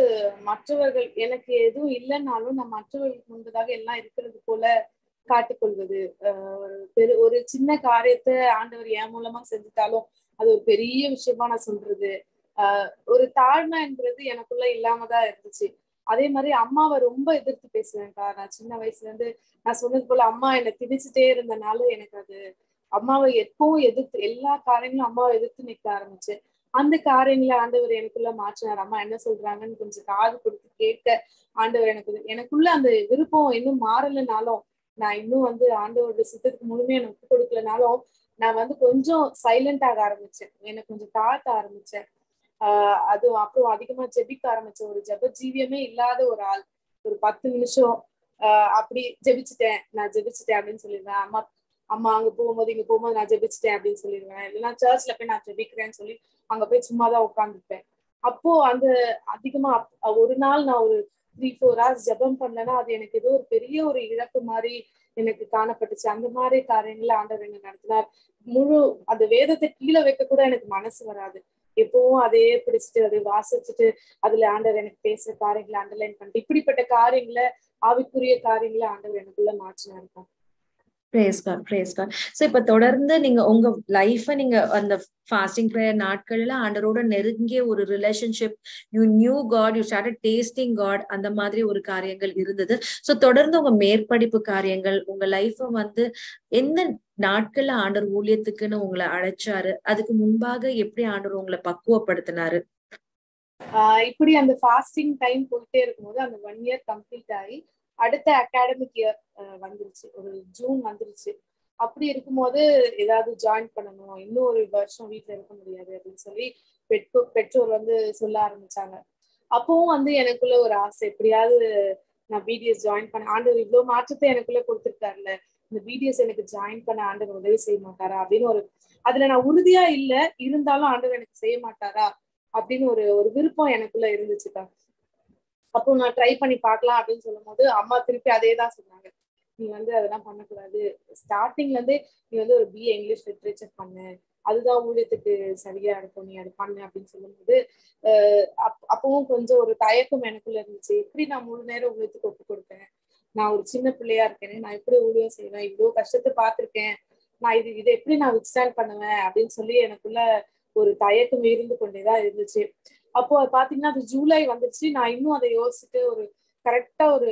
மற்றவர்கள் எனக்கு எதுவும் இல்லைன்னாலும் நான் மற்றவர்களுக்கு முன்பதாக எல்லாம் இருக்கிறது போல காட்டிக்கொள்வது. ஒரு பெரு ஒரு சின்ன காரியத்தை ஆண்டவர் என் மூலமா செஞ்சுட்டாலும் அது ஒரு பெரிய விஷயமா நான் சொல்றது. ஆஹ் ஒரு தாழ்மை என்பது எனக்குள்ள இல்லாமதான் இருந்துச்சு. அதே மாதிரி அம்மாவை ரொம்ப எதிர்த்து பேசுவேன்க்கா. நான் சின்ன வயசுல இருந்து நான் சொன்னது போல அம்மா என்னை திணிச்சுட்டே இருந்தனால எனக்கு அது அம்மாவை எப்பவும் எதிர்த்து எல்லா காரியங்களும் அம்மாவை எதிர்த்து நிற்க ஆரம்பிச்சு. அந்த காரியங்களை ஆண்டவர் எனக்குள்ள மாற்றினார். அம்மா என்ன சொல்றாங்கன்னு கொஞ்சம் காது கொடுத்து கேட்க ஆண்டவர் எனக்கு எனக்குள்ள அந்த விருப்பம் இன்னும் மாறலைனாலும் நான் இன்னும் வந்து ஆண்டவருடைய சித்தத்துக்கு முழுமையா எனக்கு ஒப்பு கொடுக்கலனாலும் நான் வந்து கொஞ்சம் சைலண்ட் ஆக ஆரம்பிச்சேன். எனக்கு கொஞ்சம் தாழ்த்த ஆரம்பிச்சேன். ஆஹ் அது அப்புறம் அதிகமா ஜெபிக்க ஆரம்பிச்சேன். ஒரு ஜெப ஜீவியமே இல்லாத ஒரு ஆள். ஒரு பத்து நிமிஷம் ஆஹ் அப்படி ஜெபிச்சுட்டேன். நான் ஜெபிச்சுட்டேன் அப்படின்னு சொல்லிடுவேன். அம்மா அம்மா அங்க போகும்போது இங்க போகும்போது நான் ஜெபிச்சுட்டேன் அப்படின்னு சொல்லிடுவேன். இல்லைன்னா சர்ச்ல போய் நான் ஜெபிக்கிறேன்னு சொல்லி அங்க போய் சும்மாதான் உட்காந்துருப்பேன் அப்போ அந்த அதிகமா ஒரு நாள் நான் ஒரு த்ரீ ஃபோர் ஹவர்ஸ் ஜபம் பண்ணலன்னா அது எனக்கு ஏதோ ஒரு பெரிய ஒரு இழப்பு மாதிரி எனக்கு காணப்பட்டுச்சு. அந்த மாதிரி காரியங்களை ஆண்டவர் என்ன நடத்தினார். முழு அந்த வேதத்தை கீழே வைக்க கூட எனக்கு மனசு வராது. எப்பவும் அதையே பிடிச்சிட்டு அதை வாசிச்சுட்டு அதுல ஆண்டவர் எனக்கு பேசுற காரியங்களை அண்டர்லைன் பண்ணிட்டு இப்படிப்பட்ட காரியங்களை ஆவிக்குரிய காரியங்களை ஆண்டவர் எனக்குள்ள மாற்றினா இருக்கும் praise God praise God so இப்ப தொடர்ந்து நீங்க உங்க லைஃபை நீங்க அந்த ஃபாஸ்டிங் ப்ரேயர் நாட்கள்ல ஆண்டரோட நெருங்கிய ஒரு relationship you knew God you start tasting God அந்த மாதிரி ஒரு காரியங்கள் இருந்தது. ஸோ தொடர்ந்து உங்க மேற்படிப்பு காரியங்கள் உங்க லைஃப வந்து எந்த நாட்கள்ல ஆண்டர் ஊழியத்துக்குன்னு உங்களை அழைச்சாரு? அதுக்கு முன்பாக எப்படி ஆண்டர் உங்களை பக்குவப்படுத்தினாரு? ஆஹ் இப்படி அந்த ஃபாஸ்டிங் டைம் போயிட்டே இருக்கும்போது அந்த ஒன் இயர் கம்ப்ளீட் ஆகி அடுத்த அகாடமிக் இயர் வந்துருச்சு. ஒரு ஜூன் வந்துருச்சு. அப்படி இருக்கும்போது ஏதாவது ஜாயின் பண்ணணும். இன்னும் ஒரு வருஷம் வீட்டுல இருக்க முடியாது அப்படின்னு சொல்லி பெற்றோர் பெற்றோர் வந்து சொல்ல ஆரம்பிச்சாங்க. அப்பவும் வந்து எனக்குள்ள ஒரு ஆசை. எப்படியாவது நான் பிடிஎஸ் ஜாயின் பண்ண ஆண்டவர் இவ்வளவு மாற்றத்தை எனக்குள்ள கொடுத்துருக்காருல்ல. இந்த பிடிஎஸ் எனக்கு ஜாயின் பண்ண ஆண்டவர் உதவி செய்ய மாட்டாரா அப்படின்னு ஒரு அதுல நான் உறுதியா இல்ல. இருந்தாலும் ஆண்டவர் எனக்கு செய்ய மாட்டாரா அப்படின்னு ஒரு ஒரு விருப்பம் எனக்குள்ள இருந்துச்சுக்கா. அப்போ நான் ட்ரை பண்ணி பார்க்கலாம் அப்படின்னு சொல்லும் போது அம்மா திருப்பி அதே தான் சொன்னாங்க. நீ வந்து அதெல்லாம் பண்ணக்கூடாது. ஸ்டார்டிங்ல இருந்தே நீ வந்து ஒரு பிஏ இங்கிலீஷ் லிட்ரேச்சர் பண்ணு. அதுதான் ஊழியத்துக்கு சரியா இருக்கும். நீ அது பண்ணு அப்படின்னு சொல்லும்போது அஹ் அப்பவும் கொஞ்சம் ஒரு தயக்கம் எனக்குள்ள இருந்துச்சு. எப்படி நான் முழு நேரம் ஊழியத்துக்கு ஒப்பு கொடுப்பேன்? நான் ஒரு சின்ன பிள்ளையா இருக்கேனே நான் எப்படி ஊழியம் செய்வேன்? இவ்வளவு கஷ்டத்தை பார்த்திருக்கேன். நான் இது இதை எப்படி நான் விக்ஸ்டாண்ட் பண்ணுவேன்? அப்படின்னு சொல்லி எனக்குள்ள ஒரு தயக்கம் இருந்து கொண்டேதான் இருந்துச்சு. அப்போ அது பாத்தீங்கன்னா அது ஜூலை வந்துருச்சு. நான் இன்னும் அதை யோசிச்சுட்டு ஒரு கரெக்டா ஒரு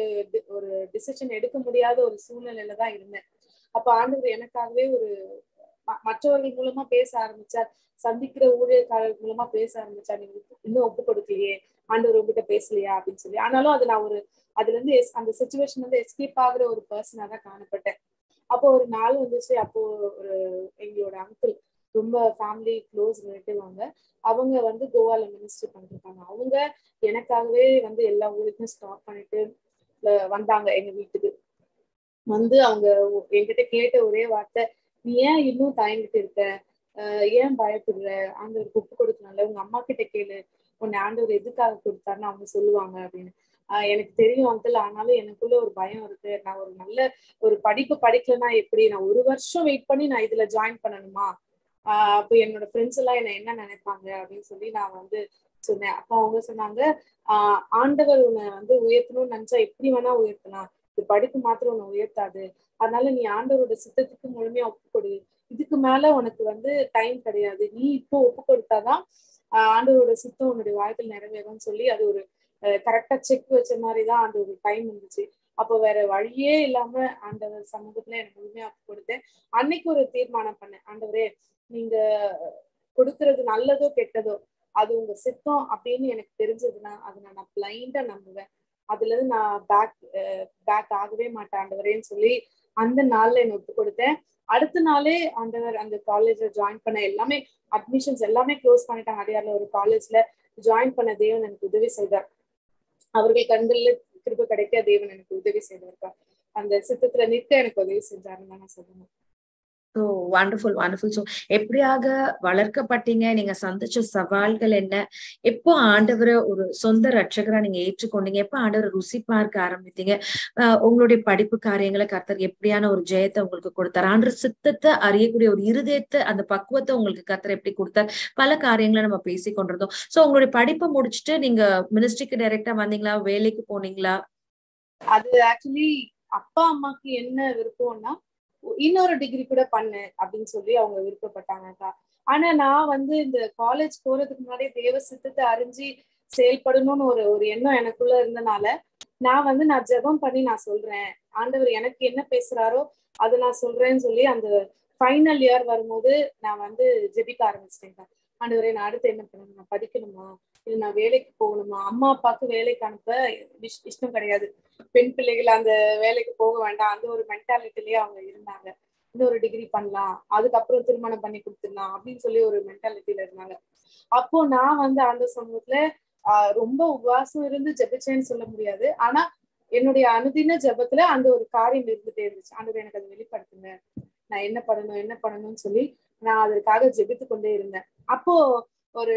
ஒரு டிசிஷன் எடுக்க முடியாத ஒரு சூழ்நிலையில தான் இருந்தேன். அப்ப ஆண்டவர் எனக்காகவே ஒரு மற்றவர்கள் மூலமா பேச ஆரம்பிச்சார். சந்திக்கிற ஊழியர்காரர்கள் மூலமா பேச ஆரம்பிச்சார். நீங்க இன்னும் ஒப்பு கொடுக்கலையே ஆண்டவர் உங்ககிட்ட பேசலையா? அப்படின்னு சொல்லி. ஆனாலும் அது நான் ஒரு அதுல இருந்து அந்த சுச்சுவேஷன் வந்து எஸ்கேப் ஆகுற ஒரு பர்சனா தான் காணப்பட்டேன். அப்போ ஒரு நாள் வந்துச்சு. அப்போ ஒரு எங்களோட அங்கிள் ரொம்ப ஃபேமிலி க்ளோஸ் ரிலேட்டிவ் அவங்க அவங்க வந்து கோவால மினிஸ்டர் பண்ணிருக்காங்க. அவங்க எனக்காகவே வந்து எல்லா ஊருக்கும் ஸ்டாப் பண்ணிட்டு வந்தாங்க எங்க வீட்டுக்கு. வந்து அவங்க என்கிட்ட கேட்ட ஒரே வார்த்தை நீ ஏன் இன்னும் தயங்கிட்டு இருக்க? ஏன் பயப்படுற? ஆண்டவர் ஒப்பு கொடுக்கணும்ல உங்க அம்மா கிட்ட கேளு. உன்னை ஆண்டவர் எதுக்காக கொடுத்தாருன்னு அவங்க சொல்லுவாங்க அப்படின்னு. எனக்கு தெரியும் அங்கிள் ஆனாலும் எனக்குள்ள ஒரு பயம் இருக்கு. நான் ஒரு நல்ல ஒரு படிப்பு படிக்கலன்னா எப்படி? நான் ஒரு வருஷம் வெயிட் பண்ணி நான் இதுல ஜாயின் பண்ணணுமா? அப்போ என்னோட ஃப்ரெண்ட்ஸ் எல்லாம் என்ன என்ன நினைப்பாங்க அப்படின்னு சொல்லி நான் வந்து சொன்னேன். அப்போ அவங்க சொன்னாங்க ஆஹ் ஆண்டவர் உன்னை வந்து உயர்த்தணும்னு நினைச்சா எப்படி வேணா உயர்த்தலாம். இது படிப்பு மாத்திரம் உன்னை உயர்த்தாது. அதனால நீ ஆண்டவரோட சித்தத்துக்கு முழுமையா ஒப்பு கொடு இதுக்கு மேல உனக்கு வந்து டைம் கிடையாது. நீ இப்போ ஒப்பு கொடுத்தாதான் ஆஹ் ஆண்டவரோட சித்தம் உன்னுடைய வாழ்க்கையில் நிறைவேறும்னு சொல்லி அது ஒரு கரெக்டா செக் வச்ச மாதிரிதான் அந்த ஒரு டைம் இருந்துச்சு. அப்போ வேற வழியே இல்லாம ஆண்டவர் சமூகத்துல எனக்கு முழுமையா ஒப்பு கொடுத்தேன். அன்னைக்கு ஒரு தீர்மானம் பண்ணேன். ஆண்டவரே நீங்க கொடுக்கறது நல்லதோ கெட்டதோ அது உங்க சித்தம் அப்படின்னு எனக்கு தெரிஞ்சதுன்னா அதை நான் பிளைண்டா நம்புவேன். அதுல இருந்து நான் பேக் பேக் ஆகவே மாட்டேன் ஆண்டவரேன்னு சொல்லி அந்த நாள்ல என்ன ஒப்பு கொடுத்தேன். அடுத்த நாளே ஆண்டவர் அந்த காலேஜ்ல ஜாயின் பண்ண எல்லாமே அட்மிஷன்ஸ் எல்லாமே க்ளோஸ் பண்ணிட்டாங்க. அடையாறுல ஒரு காலேஜ்ல ஜாயின் பண்ண தேவன் எனக்கு உதவி செய்தார். அவர்கள் கண்களில் கிருப கிடைக்க தேவன் எனக்கு உதவி செய்திருக்கா அந்த சித்தத்துல நிற்க எனக்கு உதவி செஞ்சாருன்னு நான் சொல்லணும். ஸோ வண்டர்ஃபுல் வண்டர்ஃபுல் ஸோ எப்படியாக வளர்க்கப்பட்டீங்க? நீங்க சந்திச்ச சவால்கள் என்ன? எப்போ ஆண்டவரை ஒரு சொந்த ரட்சகரா நீங்க ஏற்றுக்கொண்டீங்க? எப்போ ஆண்டவரை ருசி பார்க்க ஆரம்பித்தீங்க? உங்களுடைய படிப்பு காரியங்களை கர்த்தர் எப்படியான ஒரு ஜெயத்தை உங்களுக்கு கொடுத்தார்? ஆண்டு சித்தத்தை அறியக்கூடிய ஒரு இருதயத்தை அந்த பக்குவத்தை உங்களுக்கு கர்த்தர் எப்படி கொடுத்தார்? பல காரியங்களை நம்ம பேசி கொண்டிருந்தோம். ஸோ உங்களுடைய படிப்பை முடிச்சுட்டு நீங்க மினிஸ்ட்ரிக்கு டைரக்டா வந்தீங்களா? வேலைக்கு போனீங்களா? அது ஆக்சுவலி அப்பா அம்மாக்கு என்ன விருப்பம்னா இன்னொரு டிகிரி கூட பண்ணு அப்படின்னு சொல்லி அவங்க விருப்பப்பட்டாங்கக்கா. ஆனா நான் வந்து இந்த காலேஜ் போறதுக்கு முன்னாடியே தேவ சித்தத்தை அறிஞ்சு செயல்படணும்னு ஒரு ஒரு எண்ணம் எனக்குள்ள இருந்தனால நான் வந்து நான் ஜெபம் பண்ணி நான் சொல்றேன். ஆண்டவர் எனக்கு என்ன பேசுறாரோ அதை நான் சொல்றேன்னு சொல்லி அந்த ஃபைனல் இயர் வரும்போது நான் வந்து ஜெபிக்க ஆரம்பிச்சிட்டேன் ஆண்டவரே நான் அடுத்து என்ன பண்ணணும்? நான் படிக்கணுமா? இல்ல நான் வேலைக்கு போகணுமா? அம்மா அப்பாவுக்கு வேலைக்கு அனுப்ப இஷ்டம் கிடையாது. பெண் பிள்ளைகள் அந்த வேலைக்கு போக வேண்டாம். அந்த ஒரு மென்டாலிட்டிலேயே அவங்க இருந்தாங்க. இன்னொரு டிகிரி பண்ணலாம். அதுக்கப்புறம் திருமணம் பண்ணி கொடுத்துடலாம் அப்படின்னு சொல்லி ஒரு மென்டாலிட்டியில இருந்தாங்க. அப்போ நான் வந்து அந்த சமூகத்துல ஆஹ் ரொம்ப உபவாசம் இருந்து ஜெபிச்சேன்னு சொல்ல முடியாது. ஆனா என்னுடைய அனுதின ஜபத்துல அந்த ஒரு காரியம் இருந்துட்டே இருந்துச்சு. ஆண்டவர் எனக்கு அதை வெளிப்படுத்துங்க. நான் என்ன பண்ணணும் என்ன பண்ணணும்னு சொல்லி நான் அதற்காக ஜெபித்து கொண்டே இருந்தேன். அப்போ ஒரு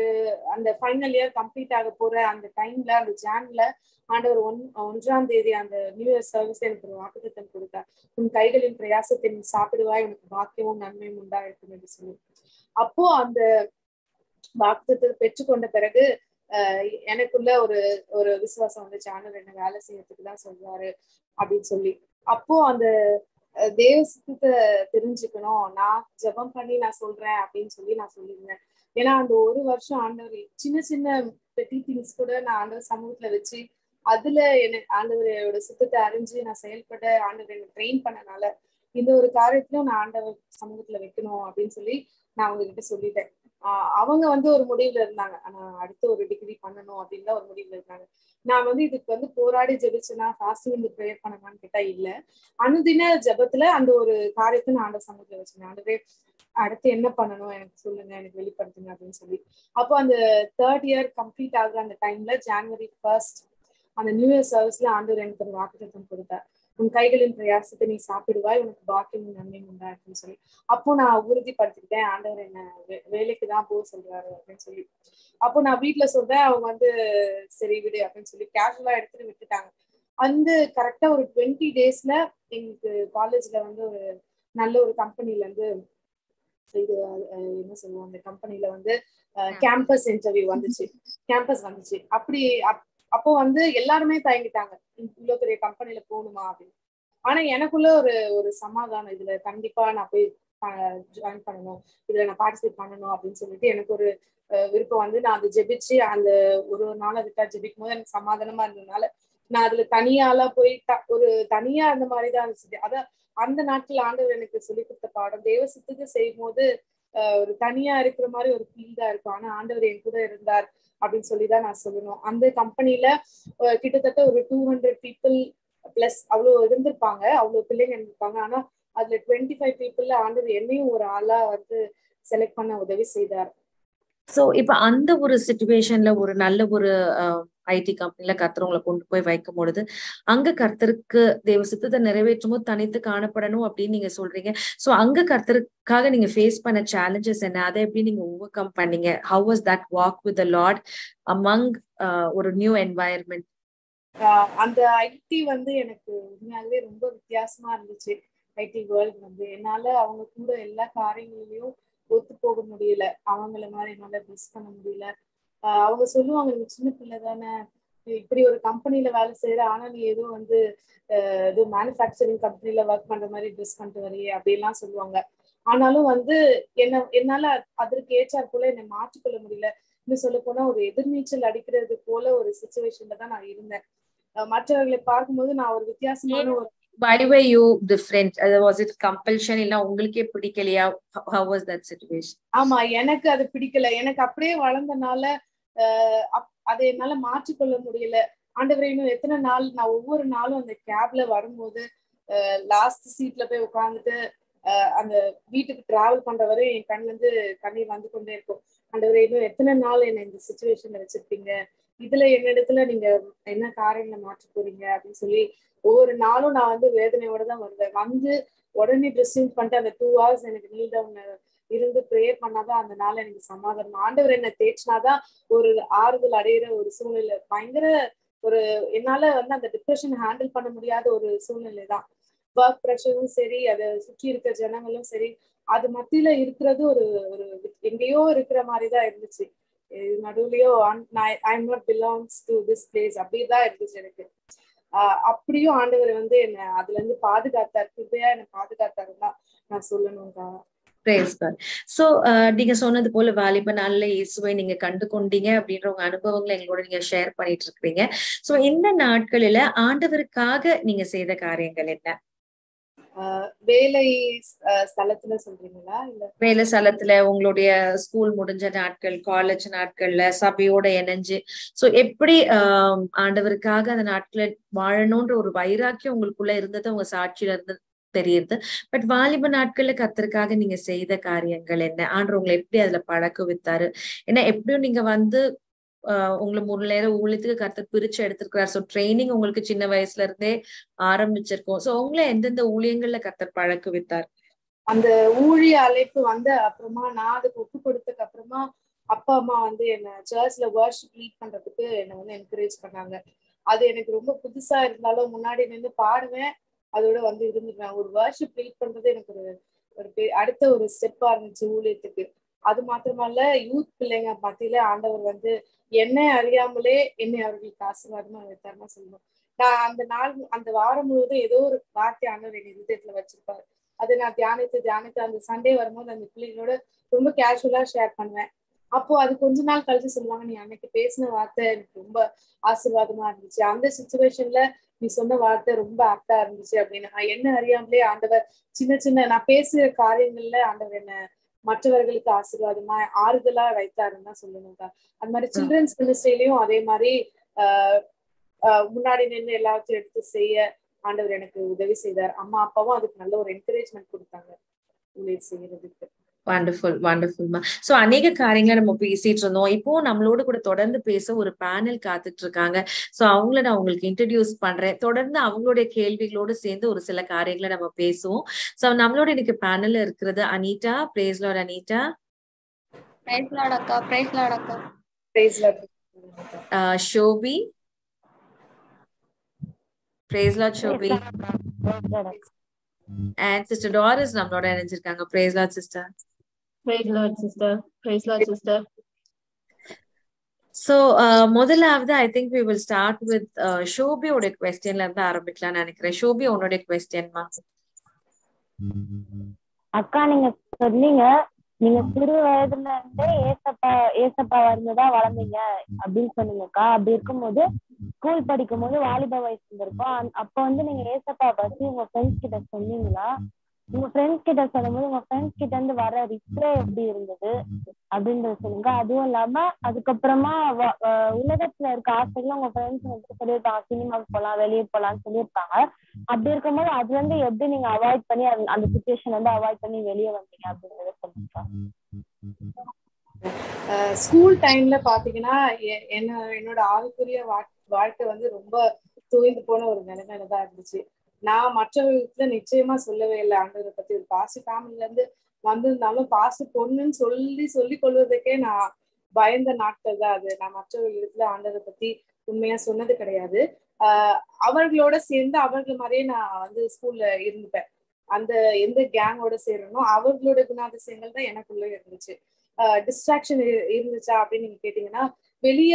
அந்த ஃபைனல் இயர் கம்ப்ளீட் ஆக போற அந்த டைம்ல அந்த ஜான்ல ஆண்டவர் ஒன் ஒன்றாம் தேதி அந்த நியூ இயர் சர்வீஸ் எனக்கு ஒரு வாக்குத்தம் கொடுத்தார். உன் கைகளின் பிரயாசத்தை நீ சாப்பிடுவாய் உனக்கு பாக்கியமும் நன்மையும் உண்டாயிருக்கும் என்று சொல்லி. அப்போ அந்த வாக்குத்தத்தை பெற்றுக்கொண்ட பிறகு அஹ் எனக்குள்ள ஒரு ஒரு விசுவாசம் வந்து சேனல் என்ன வேலை செய்யறதுக்கு தான் சொல்றாரு அப்படின்னு சொல்லி. அப்போ அந்த தேவ தெரிஞ்சுக்கணும். நான் ஜபம் பண்ணி நான் சொல்றேன் அப்படின்னு சொல்லி நான் சொல்லியிருந்தேன். ஏன்னா அந்த ஒரு வருஷம் ஆண்டவர் சின்ன சின்ன பெட்டி திங்ஸ் கூட நான் ஆண்டவர் சமூகத்துல வச்சு அதுல என்ன ஆண்டவரோட சித்தத்தை அறிஞ்சு நான் செயல்பட ஆண்டவர் என்ன ட்ரெயின் பண்ணனால இந்த ஒரு காரியத்திலும் நான் ஆண்டவர் சமூகத்துல வைக்கணும் அப்படின்னு சொல்லி நான் அவங்க கிட்ட சொல்லிட்டேன். ஆஹ் அவங்க வந்து ஒரு முடிவுல இருந்தாங்க. ஆனா அடுத்து ஒரு டிகிரி பண்ணணும் அப்படின்னு ஒரு முடிவுல இருந்தாங்க. நான் வந்து இதுக்கு வந்து போராடி ஜெபிச்சேன்னா ஃபாஸ்டிங் வந்து ப்ரேயர் பண்ணலான்னு கேட்டா இல்ல. அனுதின ஜெபத்துல அந்த ஒரு காரியத்தை நான் ஆண்ட சமூகத்துல வச்சிருந்தேன். ஆண்டவரே அடுத்து என்ன பண்ணணும்? எனக்கு சொல்லுங்க எனக்கு வெளிப்படுத்துங்க அப்படின்னு சொல்லி. அப்போ அந்த தேர்ட் இயர் கம்ப்ளீட் ஆகுற அந்த டைம்ல ஜான்வரி ஃபர்ஸ்ட் அந்த நியூ இயர் சர்வீஸ்ல ஆண்டவர் எனக்கு ஒரு வாக்குத்தம் கொடுத்தார். உன் கைகளின் பிரயாசத்தை நீ சாப்பிடுவாய் உனக்கு பாக்கியம் நன்மை உண்டா அப்படின்னு சொல்லி. அப்போ நான் உறுதிப்படுத்திக்கிட்டேன். ஆண்டவர் என்ன வேலைக்கு தான் போக சொல்றாரு அப்படின்னு சொல்லி. அப்போ நான் வீட்டுல சொல்றேன் அவங்க வந்து சரி விடு அப்படின்னு சொல்லி கேஷுவலா எடுத்துட்டு விட்டுட்டாங்க. அந்த கரெக்டா ஒரு டுவெண்ட்டி டேஸ்ல எங்களுக்கு காலேஜ்ல வந்து ஒரு நல்ல ஒரு கம்பெனில இருந்து இது என்ன சொல்லுவோம் அந்த கம்பெனில வந்து கேம்பஸ் இன்டர்வியூ வந்துச்சு. கேம்பஸ் வந்துச்சு. அப்படி அப்போ வந்து எல்லாருமே தயங்கிட்டாங்க. இவ்வளவு பெரிய கம்பெனில போகணுமா அப்படின்னு. ஆனா எனக்குள்ள ஒரு ஒரு சமாதானம் இதுல. கண்டிப்பா நான் போய் ஜாயின் பண்ணணும். இதுல நான் பார்ட்டிசிபேட் பண்ணணும் அப்படின்னு சொல்லிட்டு எனக்கு ஒரு விருப்பம் வந்து நான் அதை ஜெபிச்சு அந்த ஒரு நாள் அதுக்கா ஜெபிக்கும் போது எனக்கு சமாதானமா இருந்ததுனால நான் அதுல தனியால போய் ஒரு தனியா அந்த மாதிரிதான் இருந்துச்சு. அதான் அந்த நாட்டில் ஆண்டவர் எனக்கு சொல்லி கொடுத்த பாடம் தேவசத்துக்கு செய்யும் போது ஒரு தனியா இருக்கிற மாதிரி ஒரு ஃபீல் தான் இருக்கும். ஆனா ஆண்டவர் என் கூட இருந்தார் அப்படின்னு சொல்லிதான் நான் சொல்லணும். அந்த கம்பெனில கிட்டத்தட்ட ஒரு டூ ஹண்ட்ரட் பீப்புள் பிளஸ் அவ்வளவு இருந்திருப்பாங்க. அவ்வளவு பிள்ளைங்க இருந்திருப்பாங்க. ஆனா அதுல டுவெண்ட்டி ஃபைவ் பீப்புள்ல ஆண்டவர் என்னையும் ஒரு ஆளா வந்து செலக்ட் பண்ண உதவி செய்தார். சோ இப்ப அந்த ஒரு சுச்சுவேஷன்ல ஒரு நல்ல ஒரு ஐடி கம்பெனில கர்த்தர் கொண்டு போய் வைக்கும் பொழுது அங்க கர்த்தருக்கு தேவ சித்தத்தை நிறைவேற்றும் போது தனித்து காணப்படணும் அப்படின்னு நீங்க சொல்றீங்க. சோ அங்க கர்த்தருக்காக நீங்க ஃபேஸ் பண்ண சேலஞ்சஸ் என்ன? அதை எப்படி நீங்க ஓவர் கம் பண்ணீங்க how was that walk with Lord among ஒரு நியூ என்வாயர்மெண்ட் அந்த ஐடி வந்து எனக்கு உண்மையாகவே ரொம்ப வித்தியாசமா இருந்துச்சு. ஐடி வேர்ல்டு வந்து. என்னால அவங்க கூட எல்லா காரியங்களிலையும் ஒத்து போக முடியல. அவங்கள மாதிரி என்னால மிஸ் பண்ண முடியல. அவங்க சொல்லுவாங்க நீ சின்ன பிள்ளை தானே. இப்படி ஒரு கம்பெனில வேலை செய்யற ஆனா நீ ஏதோ வந்து இது மேனுஃபேக்சரிங் கம்பெனில ஒர்க் பண்ற மாதிரி ட்ரெஸ் பண்ணிட்டு வரையே அப்படின்லாம் சொல்லுவாங்க. ஆனாலும் வந்து என்ன என்னால அதற்கு ஏற்றார் போல என்னை மாற்றிக்கொள்ள முடியல. இன்னும் சொல்ல போனா ஒரு எதிர்நீச்சல் அடிக்கிறது போல ஒரு சுச்சுவேஷன்ல தான் நான் இருந்தேன். மற்றவர்களை பார்க்கும்போது நான் ஒரு வித்தியாசமான ஒரு why were you different? uh, was it compulsion இல்ல உங்களுக்கே பிடிக்கலையா? How was that situation? ஆமா எனக்கு அது பிடிக்கல. எனக்கு அப்படியே வளர்ந்தனால அதை என்னால மாற்றிக்கொள்ள முடியல. ஆண்டவரை இன்னும் எத்தனை நாள் நான் ஒவ்வொரு நாளும் அந்த கேப்ல வரும்போது லாஸ்ட் சீட்ல போய் உட்காந்துட்டு அந்த வீட்டுக்கு டிராவல் பண்ற வரை என் கண்ணுல இருந்து கண்ணீர் வந்து கொண்டே இருக்கும். ஆண்டவரை இன்னும் எத்தனை நாள் என்ன இந்த சுச்சுவேஷன்ல வச்சிருப்பீங்க? இதுல என்னிடத்துல நீங்க என்ன காரியங்களை மாற்ற போறீங்க? அப்படின்னு சொல்லி ஒவ்வொரு நாளும் நான் வந்து வேதனையோட தான் வருவேன். வந்து உடனே ட்ரெஸ்ஸிங் பண்ணிட்டு அந்த டூ ஹவர்ஸ் எனக்கு நீல் டவுன் இருந்து ப்ரேயர் பண்ணாதான் அந்த நாள் எனக்கு சமாதானம். ஆண்டவர் என்ன தேய்ச்சினாதான் ஒரு ஆறுதல் அடையிற ஒரு சூழ்நிலை. பயங்கர ஒரு என்னால வந்து அந்த டிப்ரெஷன் ஹேண்டில் பண்ண முடியாத ஒரு சூழ்நிலை தான் ஒர்க் ப்ரெஷரும் சரி அதை சுற்றி இருக்கிற ஜனங்களும் சரி அது மத்தியில இருக்கிறது ஒரு ஒரு எங்கேயோ இருக்கிற மாதிரிதான் இருந்துச்சு. நடுவுலயோ I am not belongs to this place அப்படிதான் இருந்துச்சு எனக்கு. ஆஹ் அப்படியும் ஆண்டவர் வந்து என்ன அதுல இருந்து பாதுகாத்தார். கிருபையா என்ன பாதுகாத்தாருன்னா நான் சொல்லணும்க்கா. சோ நீங்க சொன்னது போல வாலிப நாள்ல இயேசுவை நீங்க கண்டு கொண்டீங்க அப்படின்ற உங்க அனுபவங்களை எங்களோட நீங்க ஷேர் பண்ணிட்டு இருக்கிறீங்க. சோ இந்த நாட்களில ஆண்டவருக்காக நீங்க செய்த காரியங்கள் என்ன? வேலை ஸ்தலத்துல சொல்றீங்களா? இல்ல வேலை ஸ்தலத்துல உங்களுடைய ஸ்கூல் முடிஞ்ச நாட்கள் காலேஜ் நாட்கள்ல சபையோட இணைஞ்சு சோ எப்படி ஆண்டவருக்காக அந்த நாட்களை வாழணும்ன்ற ஒரு வைராக்கியம் உங்களுக்குள்ள இருந்தது? உங்க சாட்சியில இருந்து தெரியுது பட் வாலிப நாட்கள்ல கத்தருக்காக நீங்க செய்த காரியங்கள் என்ன? ஆண்டு உங்களை எப்படி அதுல பழக்க வித்தாரு ஏன்னா எப்படியும் நீங்க வந்து உங்களை மூணு நேரம் ஊழியத்துக்கு கருத்து பிரிச்சு எடுத்திருக்கிறார். ஸோ ட்ரைனிங் உங்களுக்கு சின்ன வயசுல இருந்தே ஆரம்பிச்சிருக்கோம். ஸோ உங்களை எந்தெந்த ஊழியங்கள்ல கத்தர் பழக்க வித்தார் அந்த ஊழிய அழைப்பு வந்த அப்புறமா நான் அதுக்கு ஒப்பு கொடுத்ததுக்கு அப்புறமா அப்பா அம்மா வந்து என்ன சர்ச்ல வர்ஷிப் லீட் பண்றதுக்கு என்னை வந்து என்கரேஜ் பண்ணாங்க. அது எனக்கு ரொம்ப புதுசா இருந்தாலும் முன்னாடி நின்று பாடுவேன். அதோட வந்து இருந்துருவேன் ஒரு வருஷம் லீட் பண்றது எனக்கு ஒரு ஒரு அடுத்த ஒரு ஸ்டெப்பா இருந்துச்சு ஊழியத்துக்கு. அது மாத்திரமல்ல யூத் பிள்ளைங்க மத்தியில ஆண்டவர் வந்து என்னை அறியாமலே என்னை அவர்களுக்கு ஆசீர்வாதமா வைத்தாருமா சொல்லுவோம் நான் அந்த நாள் அந்த வாரம் முழுவதும் ஏதோ ஒரு வார்த்தை ஆண்டவர் என் இருதயத்துல வச்சிருப்பாரு. அதை நான் தியானித்து தியானித்து அந்த சண்டே வரும்போது அந்த பிள்ளைங்களோட ரொம்ப கேஷுவலா ஷேர் பண்ணுவேன். அப்போ அது கொஞ்ச நாள் கழிச்சு சொல்லுவாங்க நீ அன்னைக்கு பேசின வார்த்தை எனக்கு ரொம்ப ஆசீர்வாதமா இருந்துச்சு. அந்த சுச்சுவேஷன்ல நீ சொன்ன வார்த்தை ரொம்ப ஆப்டா இருந்துச்சு அப்படின்னு. என்ன அறியாமலே ஆண்டவர் சின்ன சின்ன நான் பேசுற காரியங்கள்ல ஆண்டவர் என்ன மற்றவர்களுக்கு ஆசீர்வாதமா ஆறுதலா வைத்தாருன்னு தான் சொல்லணும்க்கா அது மாதிரி சில்ட்ரன்ஸ் மினிஸ்ட்ரிலையும் அதே மாதிரி முன்னாடி நின்று எல்லாத்தையும் எடுத்து செய்ய ஆண்டவர் எனக்கு உதவி செய்தார். அம்மா அப்பாவும் அதுக்கு நல்ல ஒரு என்கரேஜ்மெண்ட் கொடுத்தாங்க. ஊழியர் செய்யறதுக்கு. வண்டர்ஃபுல் வண்டர்ஃபுல்மா சோ அநேக காரியங்களை நம்ம பேசிட்டு இருந்தோம். இப்போ நம்மளோட கூட தொடர்ந்து பேச ஒரு பேனல் காத்துட்டு இருக்காங்க. சோ அவங்கள நான் உங்களுக்கு இன்ட்ரடியூஸ் பண்றேன். தொடர்ந்து அவங்களுடைய கேள்விகளோடு சேர்ந்து ஒரு சில காரியங்களை நம்ம பேசுவோம். சோ நம்மளோட இன்னைக்கு பேனல்ல இருக்கிறது Anitha praise Lord Anitha praise Lord அக்கா பிரைஸ் லார்ட் அக்கா. பிரைஸ்ல ஆஹ் Shobi. Praise Lord Shobi. And sister Doris நம்மளோட இணைஞ்சிருக்காங்க. Praise Lord sister praise Lord sister praise Lord sister so முதலாவது I think we will start with ஷோபியோட கொஸ்டின்ல இருந்து ஆரம்பிக்கலாம்னு நினைக்கிறேன். ஷோபி உன்னோட கொஸ்டின்மா அக்கா நீங்க சொன்னீங்க நீங்க சிறு வயதுல இருந்தே ஏசப்பா ஏசப்பா இருந்துதான் வளர்ந்தீங்க அப்படின்னு சொன்னீங்கக்கா. அப்படி இருக்கும்போது ஸ்கூல் படிக்கும் போது வாலிப வயசு இருந்திருக்கும். அப்ப வந்து நீங்க ஏசப்பா பத்தி உங்க ஃப்ரெண்ட்ஸ் கிட்ட சொன்னீங்களா? உங்க ஃப்ரெண்ட்ஸ் கிட்ட சொல்லும்போது உங்க ஃப்ரெண்ட்ஸ் கிட்ட இருந்து வர ரிப்ளை எப்படி இருந்தது அப்படின்றத சொல்லுங்க. அதுவும் இல்லாம அதுக்கப்புறமா உலகத்துல இருக்க ஆசைகளும் உங்க ஃப்ரெண்ட்ஸ் வந்து சொல்லியிருப்பாங்க. சினிமாக்கு போலாம் வெளியே போலாம்னு சொல்லியிருப்பாங்க. அப்படி இருக்கும்போது அதுல இருந்து எப்படி நீங்க அவாய்ட் பண்ணி அந்த- சுச்சுவேஷன் வந்து அவாய்ட் பண்ணி வெளியே வந்தீங்க அப்படின்றத சொல்லுங்க. ஸ்கூல் டைம்ல பாத்தீங்கன்னா என்ன என்னோட ஆவிக்குரிய வா- வாழ்க்கை வந்து ரொம்ப தூய்ந்து போன ஒரு நிலைமையில தான் இருந்துச்சு. நான் மற்றவர்களுக்கு நிச்சயமா சொல்லவே இல்லை. ஆண்டவரை பத்தி ஒரு பாசி ஃபேமிலில இருந்து வந்திருந்தாலும் பாசி பொண்ணுன்னு சொல்லி சொல்லி கொள்வதற்கே நான் பயந்த நாட்கள் தான் அது. நான் மற்றவர்களுக்கு ஆண்டவரை பத்தி உண்மையா சொன்னது கிடையாது. ஆஹ் அவர்களோட சேர்ந்து அவர்கள் மாதிரியே நான் வந்து ஸ்கூல்ல இருந்துப்பேன். அந்த எந்த கேங்கோட சேரணும் அவர்களோட குணாதிசயங்கள் தான் எனக்குள்ள இருந்துச்சு. டிஸ்ட்ராக்ஷன் இருந்துச்சா அப்படின்னு நீங்க கேட்டீங்கன்னா வெளிய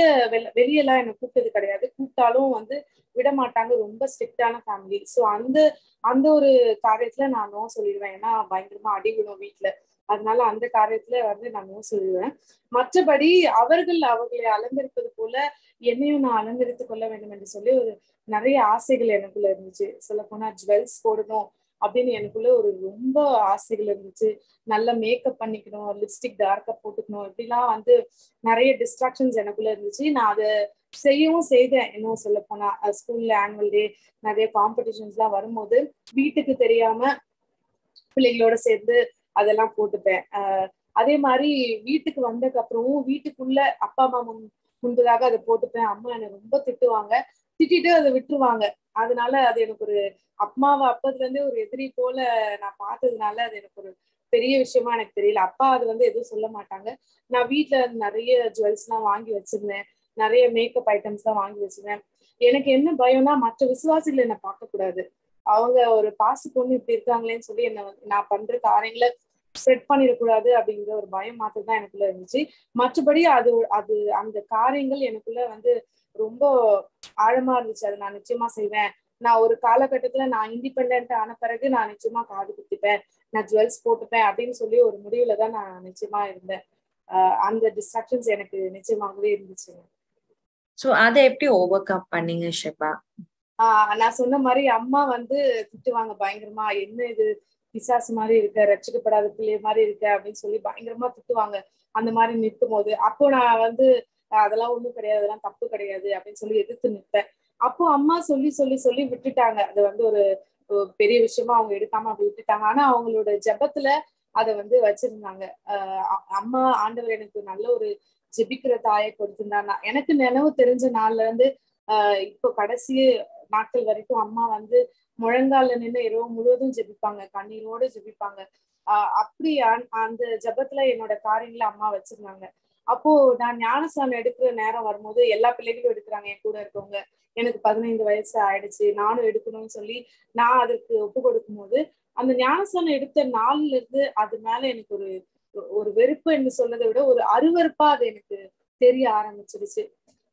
வெளியெல்லாம் என்ன கூப்பிட்டது கிடையாது. கூப்பிட்டாலும் வந்து விட மாட்டாங்க ரொம்ப ஸ்ட்ரிக்டான ஃபேமிலி ஸோ அந்த அந்த ஒரு காரியத்துல நான் நோ சொல்லிடுவேன். ஏன்னா பயங்கரமா அடி விடும் வீட்டுல அதனால அந்த காரியத்துல வந்து நான் நோ சொல்லிடுவேன். மற்றபடி அவர்கள் அவர்களை அலங்கரிப்பது போல என்னையும் நான் அலங்கரித்துக் கொள்ள வேண்டும் என்று சொல்லி ஒரு நிறைய ஆசைகள் எனக்குள்ள இருந்துச்சு. சொல்ல போனா ஜுவல்ஸ் போடணும். அப்படின்னு எனக்குள்ள ஒரு ரொம்ப ஆசைகள் இருந்துச்சு. நல்ல மேக்கப் பண்ணிக்கணும் லிப்ஸ்டிக் டார்க்கா போட்டுக்கணும் இப்படிலாம் வந்து நிறைய டிஸ்ட்ராக்ஷன்ஸ் எனக்குள்ள இருந்துச்சு. நான் அதை செய்யவும் செய்தேன். இன்னும் சொல்ல போனா ஸ்கூல்ல ஆனுவல் டே நிறைய காம்படிஷன்ஸ் எல்லாம் வரும்போது வீட்டுக்கு தெரியாம பிள்ளைகளோட சேர்ந்து அதெல்லாம் போட்டுப்பேன். ஆஹ் அதே மாதிரி வீட்டுக்கு வந்ததுக்கு அப்புறமும் வீட்டுக்குள்ள அப்பா அம்மா முன் முன்பதாக அதை போட்டுப்பேன். அம்மா என்னை ரொம்ப திட்டுவாங்க. திட்டிட்டு அதை விட்டுருவாங்க. அதனால அது எனக்கு ஒரு அம்மாவை அப்பத்துல இருந்தே ஒரு எதிரி போல நான் பார்த்ததுனால அது எனக்கு ஒரு பெரிய விஷயமா எனக்கு தெரியல. அப்பா அது வந்து எதுவும் சொல்ல மாட்டாங்க. நான் வீட்டுல நிறைய ஜுவல்ஸ் எல்லாம் வாங்கி வச்சிருந்தேன். நிறைய மேக்கப் ஐட்டம்ஸ் எல்லாம் வாங்கி வச்சிருந்தேன். எனக்கு என்ன பயம்னா மற்ற விசுவாசிகளை என்ன பார்க்க கூடாது அவங்க ஒரு பாசு பொண்ணு இப்படி இருக்காங்களேன்னு சொல்லி என்ன நான் பண்ற காரியங்களை ஸ்ப்ரெட் பண்ணிடக்கூடாது அப்படிங்கிற ஒரு பயம் மாத்திரம் தான் எனக்குள்ள இருந்துச்சு. மற்றபடி அது அது அந்த காரியங்கள் எனக்குள்ள வந்து ரொம்ப ஆழமா இருந்துச்சு. அதை நான் நிச்சயமா செய்வேன். நான் ஒரு காலகட்டத்துல நான் இண்டிபெண்ட் ஆன பிறகு நான் நிச்சயமா காது குத்திப்பேன். நான் ஜுவல்ஸ் போட்டுப்பேன் அப்படின்னு சொல்லி ஒரு முடிவுல தான் நான் நிச்சயமா இருந்தேன். அந்த டிஸ்ட்ராக்ஷன்ஸ் எனக்கு நிச்சயமாகவே இருந்துச்சுங்க. சோ அதை எப்படி ஓவர் கம் பண்ணீங்க ஷிபா? நான் சொன்ன மாதிரி அம்மா வந்து திட்டுவாங்க பயங்கரமா என்ன இது? பிசாசு மாதிரி இருக்க ரட்சிக்கப்படாத பிள்ளை மாதிரி இருக்க அப்படின்னு சொல்லி பயங்கரமா திட்டுவாங்க. அந்த மாதிரி நிற்கும் போது அப்போ நான் வந்து அதெல்லாம் ஒண்ணும் கிடையாது அதெல்லாம் தப்பு கிடையாது அப்படின்னு சொல்லி எதிர்த்து நிற்பேன். அப்போ அம்மா சொல்லி சொல்லி சொல்லி விட்டுட்டாங்க. அது வந்து ஒரு பெரிய விஷயமா அவங்க எடுக்காம அப்படி விட்டுட்டாங்க. ஆனா அவங்களோட ஜெபத்துல அதை வந்து வச்சிருந்தாங்க. அம்மா ஆண்டவர் எனக்கு நல்ல ஒரு ஜெபிக்கிற தாயை கொடுத்திருந்தாங்க எனக்கு நினைவு தெரிஞ்ச நாள்ல இருந்து ஆஹ் இப்போ கடைசி நாட்கள் வரைக்கும் அம்மா வந்து முழங்கால நின்று இரவு முழுவதும் ஜெபிப்பாங்க. கண்ணீரோட ஜெபிப்பாங்க. ஆஹ் அப்படி அந்த- ஜபத்துல ஜெபத்துல என்னோட காரியங்களை அம்மா வச்சிருந்தாங்க. அப்போ நான் ஞானஸ்தானம் எடுக்கிற நேரம் வரும்போது எல்லா பிள்ளைகளும் எடுக்கிறாங்க. என் கூட இருக்கவங்க. எனக்கு பதினைந்து வயசு ஆயிடுச்சு. நானும் எடுக்கணும்னு சொல்லி நான் அதற்கு ஒப்பு கொடுக்கும் போது அந்த ஞானஸ்தானம் எடுத்த நாள்ல இருந்து அது மேல எனக்கு ஒரு ஒரு வெறுப்பு என்று சொல்றதை விட ஒரு அருவருப்பா அது எனக்கு தெரிய ஆரம்பிச்சிருச்சு.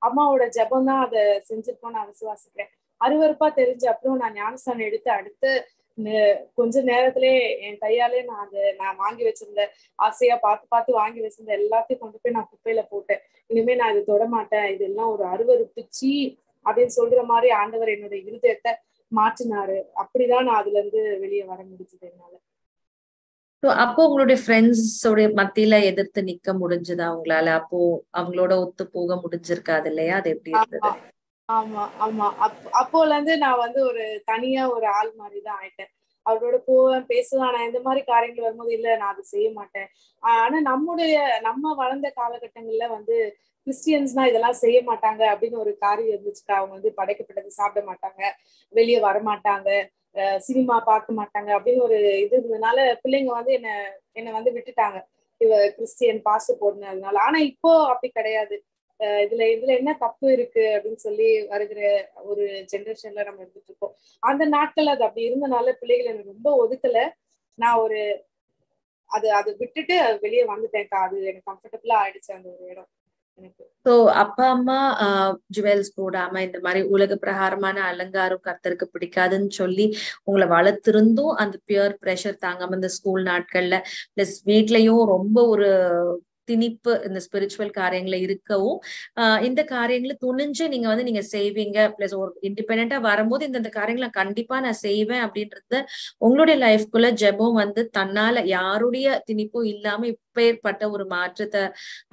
அம்மாவோட ஜெபம் தான் அதை செஞ்சிருக்கோம்னு நான் விசுவாசிக்கிறேன். அருவருப்பா தெரிஞ்ச அப்புறம் நான் ஞானஸ்தானம் எடுத்து அடுத்து கொஞ்ச நேரத்திலே என் கையாலே நான் அதை நான் வாங்கி வச்சிருந்த ஆசையா பார்த்து பார்த்து வாங்கி வச்சிருந்த எல்லாத்தையும் கொண்டு போய் நான் குப்பையில போட்டேன். இனிமே நான் இது தொட மாட்டேன் இதெல்லாம் ஒரு அருவருப்பு சீ அப்படின்னு சொல்ற மாதிரி ஆண்டவர் என்னோட இருதயத்தை மாற்றினாரு. அப்படிதான் நான் அதுல இருந்து வெளியே வர முடிஞ்சது என்னால. அப்போ உங்களுடைய ஃப்ரெண்ட்ஸோட மத்தியில எதிர்த்து நிக்க முடிஞ்சதா உங்களால? அப்போ அவங்களோட ஒத்து போக முடிஞ்சிருக்காது இல்லையா? அது எப்படி இருந்தது? ஆமா ஆமா. அப் அப்போல இருந்து நான் வந்து ஒரு தனியா ஒரு ஆள் மாதிரி தான் ஆயிட்டேன். அவரோட போவேன் பேசுவேன். ஆனா இந்த மாதிரி காரியங்கள் வரும்போது இல்ல நான் அதை செய்ய மாட்டேன். ஆனா நம்முடைய நம்ம வளர்ந்த காலகட்டங்கள்ல வந்து கிறிஸ்டியன்ஸ்னா இதெல்லாம் செய்ய மாட்டாங்க அப்படின்னு ஒரு காரியம் இருந்துச்சுக்கா. அவங்க வந்து படைக்கப்பட்டது சாப்பிட மாட்டாங்க வெளியே வர மாட்டாங்க சினிமா பார்க்க மாட்டாங்க அப்படின்னு ஒரு இது இருந்ததுனால பிள்ளைங்க வந்து என்ன என்ன வந்து விட்டுட்டாங்க. இவ கிறிஸ்டியன் பாசு போடுனதுனால ஆனா இப்போ அப்படி கிடையாது. இதுல இதுல என்ன தப்பு இருக்கு அப்படின்னு சொல்லி வருகிற ஒரு ஜெனரேஷன்ல நம்ம இருந்துட்டு இருக்கோம். அந்த நாட்கள் அது அப்படி இருந்தனால பிள்ளைகள் எனக்கு ரொம்ப ஒதுக்கல. நான் ஒரு அது அது விட்டுட்டு வெளியே வந்துட்டேன்க்கா. அது எனக்கு கம்ஃபர்டபுளா ஆயிடுச்சு அந்த ஒரு இடம் எனக்கு. சோ அப்பா அம்மா ஜுவல்ஸ் போடாம இந்த மாதிரி உலக பிரகாரமான அலங்காரம் கர்த்தருக்கு பிடிக்காதுன்னு சொல்லி உங்களை வளர்த்திருந்தும் அந்த பியர் ப்ரெஷர் தாங்காம இந்த ஸ்கூல் நாட்கள்ல பிளஸ் வீட்லயும் ரொம்ப ஒரு திணிப்பு இந்த ஸ்பிரிச்சுவல் காரியங்களை இருக்கவும் ஆஹ் இந்த காரியங்களை துணிஞ்சு நீங்க வந்து நீங்க செய்வீங்க. பிளஸ் ஒரு இண்டிபெண்டா வரும்போது இந்த காரியங்களை கண்டிப்பா நான் செய்வேன் அப்படின்றத உங்களுடைய லைஃப்குள்ள ஜெபம் வந்து தன்னால யாருடைய திணிப்பும் இல்லாம இப்பேற்பட்ட ஒரு மாற்றத்தை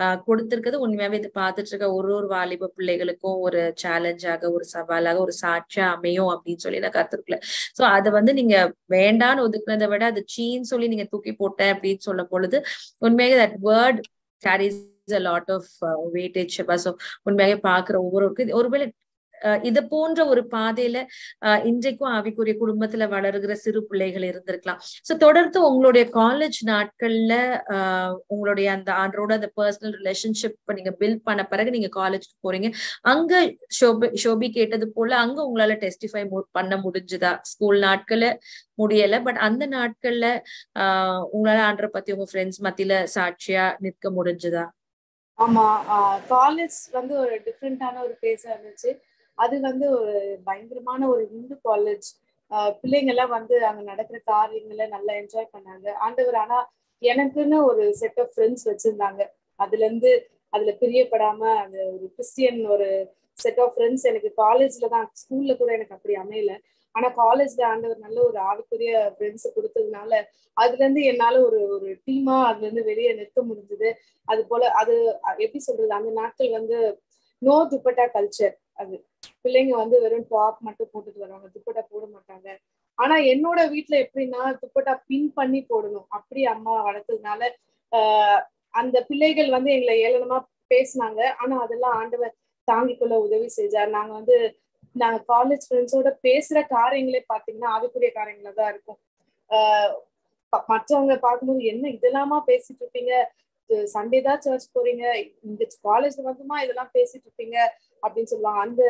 ஆஹ் கொடுத்திருக்கிறது உண்மையாவே இது பார்த்துட்டு இருக்க ஒரு ஒரு வாலிப பிள்ளைகளுக்கும் ஒரு சேலஞ்சாக ஒரு சவாலாக ஒரு சாட்சியா அமையும் அப்படின்னு சொல்லி நான் கத்துருக்கல சோ அதை வந்து நீங்க வேண்டான்னு ஒதுக்குனதை விட அது சீன்னு சொல்லி நீங்க தூக்கி போட்டேன் அப்படின்னு சொல்லும் பொழுது உண்மையாக that word carries a lot of weightage so உண்மையாகவே பார்க்குற ஒவ்வொருவருக்கும் ஒருவேளை இது போன்ற ஒரு பாதையில இன்றைக்கும் ஆவிக்குரிய குடும்பத்துல வளருகிற சிறு பிள்ளைகள் இருந்திருக்கலாம். சோ தொடர்ந்து உங்களுடைய காலேஜ் நாட்கள்ல ஆஹ் உங்களுடைய அந்த ஆண்டரோட அந்த பர்சனல் ரிலேஷன்ஷிப் நீங்க பில்ட் பண்ண பிறகு நீங்க காலேஜ்க்கு போறீங்க. அங்க ஷோபி ஷோபி கேட்டது போல அங்க உங்களால டெஸ்டிஃபை பண்ண முடிஞ்சுதா? ஸ்கூல் நாட்கள்ல முடியல பட் அந்த நாட்கள்ல ஆஹ் உங்களால ஆண்டரை பத்தி உங்க ஃப்ரெண்ட்ஸ் மத்தியில சாட்சியா நிற்க முடிஞ்சுதா? ஆமா காலேஜ் வந்து ஒரு டிஃப்ரெண்டான ஒரு பிளேஸா இருந்துச்சு. அது வந்து ஒரு பயங்கரமான ஒரு இந்து காலேஜ் பிள்ளைங்க எல்லாம் வந்து அங்க நடக்கிற காரியங்களை நல்லா என்ஜாய் பண்ணாங்க. ஆண்டவர் ஆனா எனக்குன்னு ஒரு செட் ஆஃப் ஃப்ரெண்ட்ஸ் வச்சிருந்தாங்க. அதுல இருந்து அதுல பிரியப்படாம அந்த ஒரு கிறிஸ்டியன் ஒரு செட் ஆஃப் ஃப்ரெண்ட்ஸ் எனக்கு காலேஜ்ல தான் ஸ்கூல்ல கூட எனக்கு அப்படி அமையல. ஆனா காலேஜ்ல ஆண்டவர் நல்ல ஒரு ஆவிக்குரிய ஃப்ரெண்ட்ஸ் கொடுத்ததுனால அதுல இருந்து என்னால ஒரு ஒரு டீமா அதுல இருந்து வெளியே நிற்க முடிஞ்சது. அது போல அது எப்படி சொல்றது அந்த நாட்கள் வந்து நோ துப்பட்டா கல்ச்சர் அது. பிள்ளைங்க வந்து வெறும் டாப் மட்டும் போட்டுட்டு வருவாங்க. துப்பட்டா போட மாட்டாங்க. ஆனா என்னோட வீட்டுல எப்படின்னா துப்பட்டா பின் பண்ணி போடணும். அப்படி அம்மா வளர்த்ததுனால ஆஹ் அந்த பிள்ளைகள் வந்து எங்களை ஏளனமா பேசினாங்க. ஆனா அதெல்லாம் ஆண்டவர் தாங்கிக்கொள்ள உதவி செஞ்சார். நாங்க வந்து நாங்க காலேஜ் ஃப்ரெண்ட்ஸோட பேசுற காரியங்களே பாத்தீங்கன்னா ஆவிக்குரிய காரியங்களா தான் இருக்கும். ஆஹ் மற்றவங்க பார்க்கும்போது என்ன இதெல்லாமா பேசிட்டு இருப்பீங்க? சண்டே தான் சர்ச் போறீங்க. இந்த காலேஜ்ல வந்துமா இதெல்லாம் பேசிட்டு இருப்பீங்க அப்படின்னு சொல்லுவாங்க. அந்த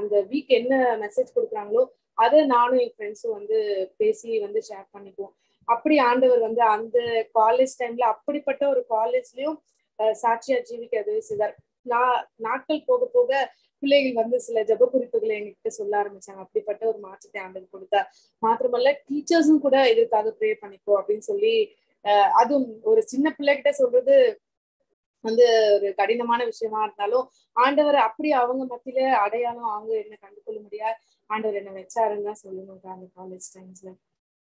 அந்த வீக் என்ன மெசேஜ் கொடுக்குறாங்களோ அதை நானும் என் ஃப்ரெண்ட்ஸும் வந்து பேசி வந்து ஷேர் பண்ணிக்குவோம். அப்படி ஆண்டவர் வந்து அந்த காலேஜ் டைம்ல அப்படிப்பட்ட ஒரு காலேஜ்லயும் சாட்சியா ஜீவிக்க உதவி செய்தார் நான் நாட்கள் போக போக பிள்ளைகள் வந்து சில ஜப குறிப்புகளை எங்ககிட்ட சொல்ல ஆரம்பிச்சாங்க. அப்படிப்பட்ட ஒரு மாற்றத்தை ஆண்டவர் கொடுத்தார். மாத்திரமல்ல டீச்சர்ஸும் கூட இதுக்காக ப்ரே பண்ணிக்கோ அப்படின்னு சொல்லி அதுவும் ஒரு சின்ன பிள்ளைகிட்ட சொல்றது வந்து ஒரு கடினமான விஷயமா இருந்தாலும் ஆண்டவர் அப்படி அவங்க மத்தியில அடையாளம் அவங்க என்ன கண்டுகொள்ள முடியாது. ஆண்டவர் என்ன வச்சாருன்னு தான் சொல்லணும் அந்த காலேஜ் டைம்ஸ்ல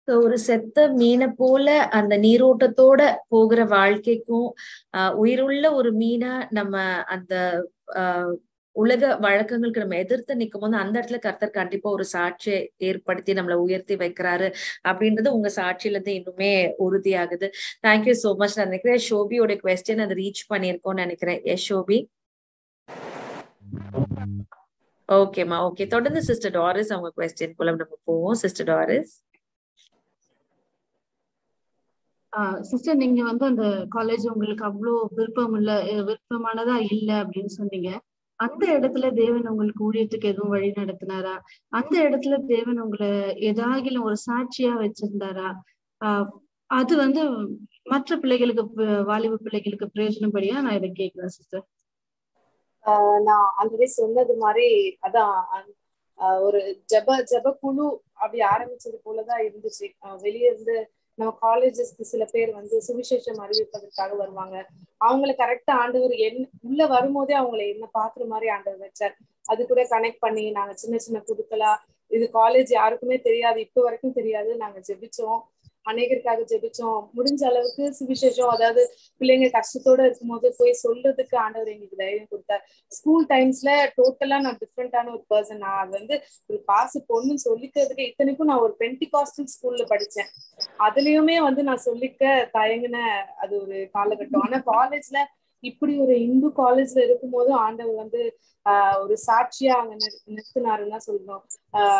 ஒரு செத்த மீனை போல அந்த நீரோட்டத்தோட போகிற வாழ்க்கைக்கும் ஆஹ் உயிருள்ள ஒரு மீனா நம்ம அந்த ஆஹ் உலக வழக்கங்களுக்கு நம்ம எதிர்த்து நிற்கும் போது அந்த இடத்துல கர்த்தர் கண்டிப்பா ஒரு சாட்சியை ஏற்படுத்தி நம்மளை உயர்த்தி வைக்கிறாரு அப்படின்றது உங்க சாட்சியில இருந்து இன்னுமே உறுதியாகுது. தேங்க்யூ சோ மச் நான் நினைக்கிறேன் ஷோபியோட கொஸ்டின் அதை ரீச் பண்ணியிருக்கோம்னு நினைக்கிறேன். எஸ் ஷோபி? ஓகேம்மா ஓகே தொடர்ந்து சிஸ்டர் டாரிஸ் அவங்க கொஸ்டின் போல நம்ம போவோம். சிஸ்டர் டாரிஸ் சிஸ்டர் நீங்க வந்து அந்த காலேஜ் உங்களுக்கு அவ்வளோ விருப்பம் இல்ல விருப்பமானதா இல்ல அப்படின்னு சொன்னீங்க. அந்த இடத்துல தேவன் உங்களுக்கு ஊழியத்துக்கு எதுவும் வழி நடத்தினாரா? அந்த இடத்துல தேவன் உங்களை ஏதாகிலும் ஒரு சாட்சியா வச்சிருந்தாரா? ஆஹ் அது வந்து மற்ற பிள்ளைகளுக்கு வாலிப பிள்ளைகளுக்கு பிரயோஜனப்படியா? நான் இதை கேட்கிறேன் சிஸ்டர் நான் ஆல்ரெடி சொன்னது மாதிரி அதான் ஒரு ஜப ஜப குழு அப்படி ஆரம்பிச்சது போலதான் இருந்துச்சு. வெளியே இருந்து நம்ம காலேஜஸ்க்கு சில பேர் வந்து சுவிசேஷம் அறிவிப்பதற்காக வருவாங்க. அவங்களை கரெக்டா ஆண்டவர் என் உள்ள வரும்போதே அவங்களை என்ன பாக்குற மாதிரி ஆண்டவர் வச்சார். அது கூட கனெக்ட் பண்ணி நாங்க சின்ன சின்ன குழுக்களா இது காலேஜ் யாருக்குமே தெரியாது இப்ப வரைக்கும் தெரியாது. நாங்க ஜெபிச்சோம். அநேகருக்காக ஜெபிச்சோம். முடிஞ்ச அளவுக்கு சுவிசேஷம் அதாவது பிள்ளைங்க கஷ்டத்தோட இருக்கும்போது போய் சொல்றதுக்கு ஆண்டவர் எங்களுக்கு தைரியம் கொடுத்தார். ஸ்கூல் டைம்ஸ்ல டோட்டலா நான் டிஃப்ரெண்டான ஒரு பர்சன் நான் அது வந்து ஒரு பாசு பொண்ணுன்னு சொல்லிக்கிறதுக்கு இத்தனைக்கும் நான் ஒரு பென்டிகாஸ்டல் ஸ்கூல்ல படிச்சேன். அதுலயுமே வந்து நான் சொல்லிக்க தயங்கின அது ஒரு காலகட்டம். ஆனா காலேஜ்ல இப்படி ஒரு இந்து காலேஜ்ல இருக்கும்போது ஆண்டவர் வந்து ஆஹ் ஒரு சாட்சியா அங்க நிறு- நிறுத்தினாருன்னு தான் சொல்லணும்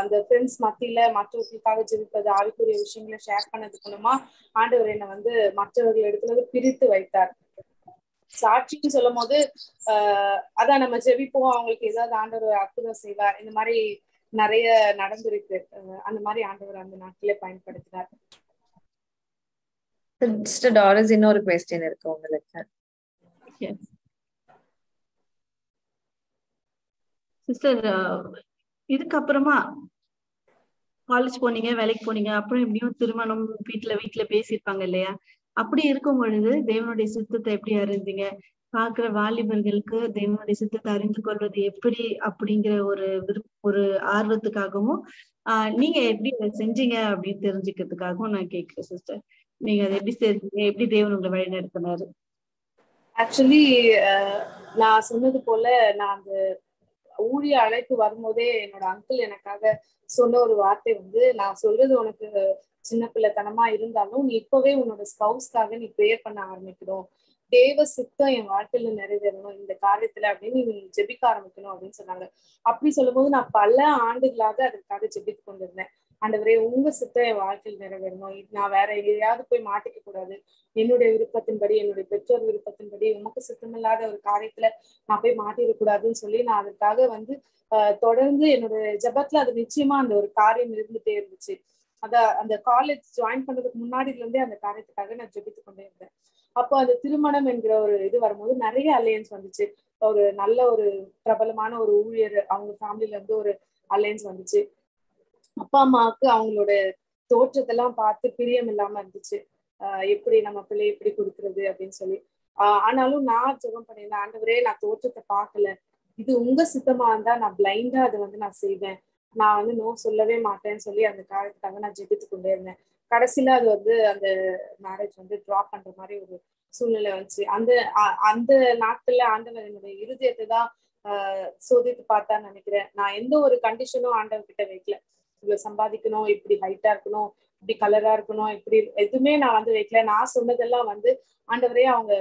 அந்த ஃப்ரெண்ட்ஸ் மத்தியில மற்றவர்களுக்காக ஜெபிப்பது ஆவிக்குரிய விஷயங்களை ஷேர் பண்ணது மூலமா ஆண்டவர் என்னை வந்து மற்றவர்கள் இடத்துல பிரித்து வைத்தார். சாட்சின்னு சொல்லும் போது ஆஹ் அதான் நம்ம ஜெபிப்போம் அவங்களுக்கு ஏதாவது ஆண்டவர் அற்புதம் செய்வார். இந்த மாதிரி நிறைய நடந்திருக்கு. அந்த மாதிரி ஆண்டவர் அந்த நாட்டிலே பயன்படுத்தினார். இன்னொரு கொஸ்டின் இருக்கு உங்களுக்கு. சிஸ்டர் uh, இதுக்கப்புறமா காலேஜ் போனீங்க வேலைக்கு போனீங்க அப்புறம் எப்படியும் திருமணம் வீட்டுல வீட்டுல பேசியிருப்பாங்க இல்லையா? அப்படி இருக்கும் பொழுது தேவனுடைய சித்தத்தை எப்படி அறிந்தீங்க? பாக்குற வாலிபர்களுக்கு தேவனுடைய சித்தத்தை அறிந்து கொள்வது எப்படி அப்படிங்கிற ஒரு விருப்ப ஒரு ஆர்வத்துக்காகவும் ஆஹ் நீங்க எப்படி அதை செஞ்சீங்க அப்படின்னு தெரிஞ்சுக்கிறதுக்காகவும் நான் கேட்கிறேன் சிஸ்டர் நீங்க அதை எப்படி செஞ்சீங்க? எப்படி தேவன் உங்களை வழி நடத்தினாரு ஆக்சுவலி uh, நான் சொன்னது போல நான் அந்த ஊழிய அழைப்பு வரும்போதே என்னோட அங்கிள் எனக்காக சொன்ன ஒரு வார்த்தை வந்து நான் சொல்றது உனக்கு சின்ன பிள்ளைத்தனமா இருந்தாலும் நீ இப்பவே உன்னோட ஸ்கவுஸ்க்காக நீ ப்ரேயர் பண்ண ஆரம்பிக்கணும். தேவ சித்தம் என் வாழ்க்கையில நிறைவேறணும். இந்த காரியத்துல அப்படின்னு நீ ஜெபிக்க ஆரம்பிக்கணும் அப்படின்னு சொன்னாங்க. அப்படி சொல்லும்போது நான் பல ஆண்டுகளாக அதற்காக ஜெபித்து கொண்டிருந்தேன். ஆண்டவரே உங்க சித்தம் என் வாழ்க்கையில் நிறைவேறணும். நான் வேற எதையாவது போய் மாட்டிக்க கூடாது. என்னுடைய விருப்பத்தின்படி என்னுடைய பெற்றோர் விருப்பத்தின்படி உமக்கு சித்தமில்லாத ஒரு காரியத்துல நான் போய் மாட்டிடக்கூடாதுன்னு சொல்லி நான் அதற்காக வந்து ஆஹ் தொடர்ந்து என்னோட ஜபத்துல அது நிச்சயமா அந்த ஒரு காரியம் இருந்துட்டே இருந்துச்சு. அத அந்த காலேஜ் ஜாயின் பண்றதுக்கு முன்னாடில இருந்தே அந்த காரியத்துக்காக நான் ஜெபித்து கொண்டே இருந்தேன். அப்போ அந்த திருமணம் என்கிற ஒரு இது வரும்போது நிறைய அலையன்ஸ் வந்துச்சு. ஒரு நல்ல ஒரு பிரபலமான ஒரு ஊழியர் அவங்க ஃபேமிலில இருந்து ஒரு அலையன்ஸ் வந்துச்சு. அப்பா அம்மாவுக்கு அவங்களோட தோற்றத்தெல்லாம் பார்த்து பிரியம் இல்லாம இருந்துச்சு. எப்படி நம்ம பிள்ளை எப்படி கொடுக்கறது அப்படின்னு சொல்லி. ஆஹ் ஆனாலும் நான் ஜெபம் பண்ணியிருந்தேன். ஆண்டவரே நான் தோற்றத்தை பார்க்கல. இது உங்க சித்தமா இருந்தா நான் பிளைண்டா அதை வந்து நான் செய்வேன். நான் வந்து நோ சொல்லவே மாட்டேன்னு சொல்லி அந்த காலத்துக்காக நான் ஜெபித்து கொண்டே இருந்தேன். கடைசியில அது வந்து அந்த மேரேஜ் வந்து ட்ராப் பண்ற மாதிரி ஒரு சூழ்நிலை வந்துச்சு. அந்த அந்த நாட்கள்ல ஆண்டவர் என்னுடைய இருதயத்தை தான் ஆஹ் சோதித்து பார்த்தா நினைக்கிறேன். நான் எந்த ஒரு கண்டிஷனும் ஆண்டவர் கிட்ட வைக்கல. இவ்வளவு சம்பாதிக்கணும் இப்படி ஹைட்டா இருக்கணும் இப்படி கலரா இருக்கணும் இப்படி எதுவுமே நான் வந்து வைக்கல. நான் சொன்னதெல்லாம் வந்து ஆண்டவரே அவங்க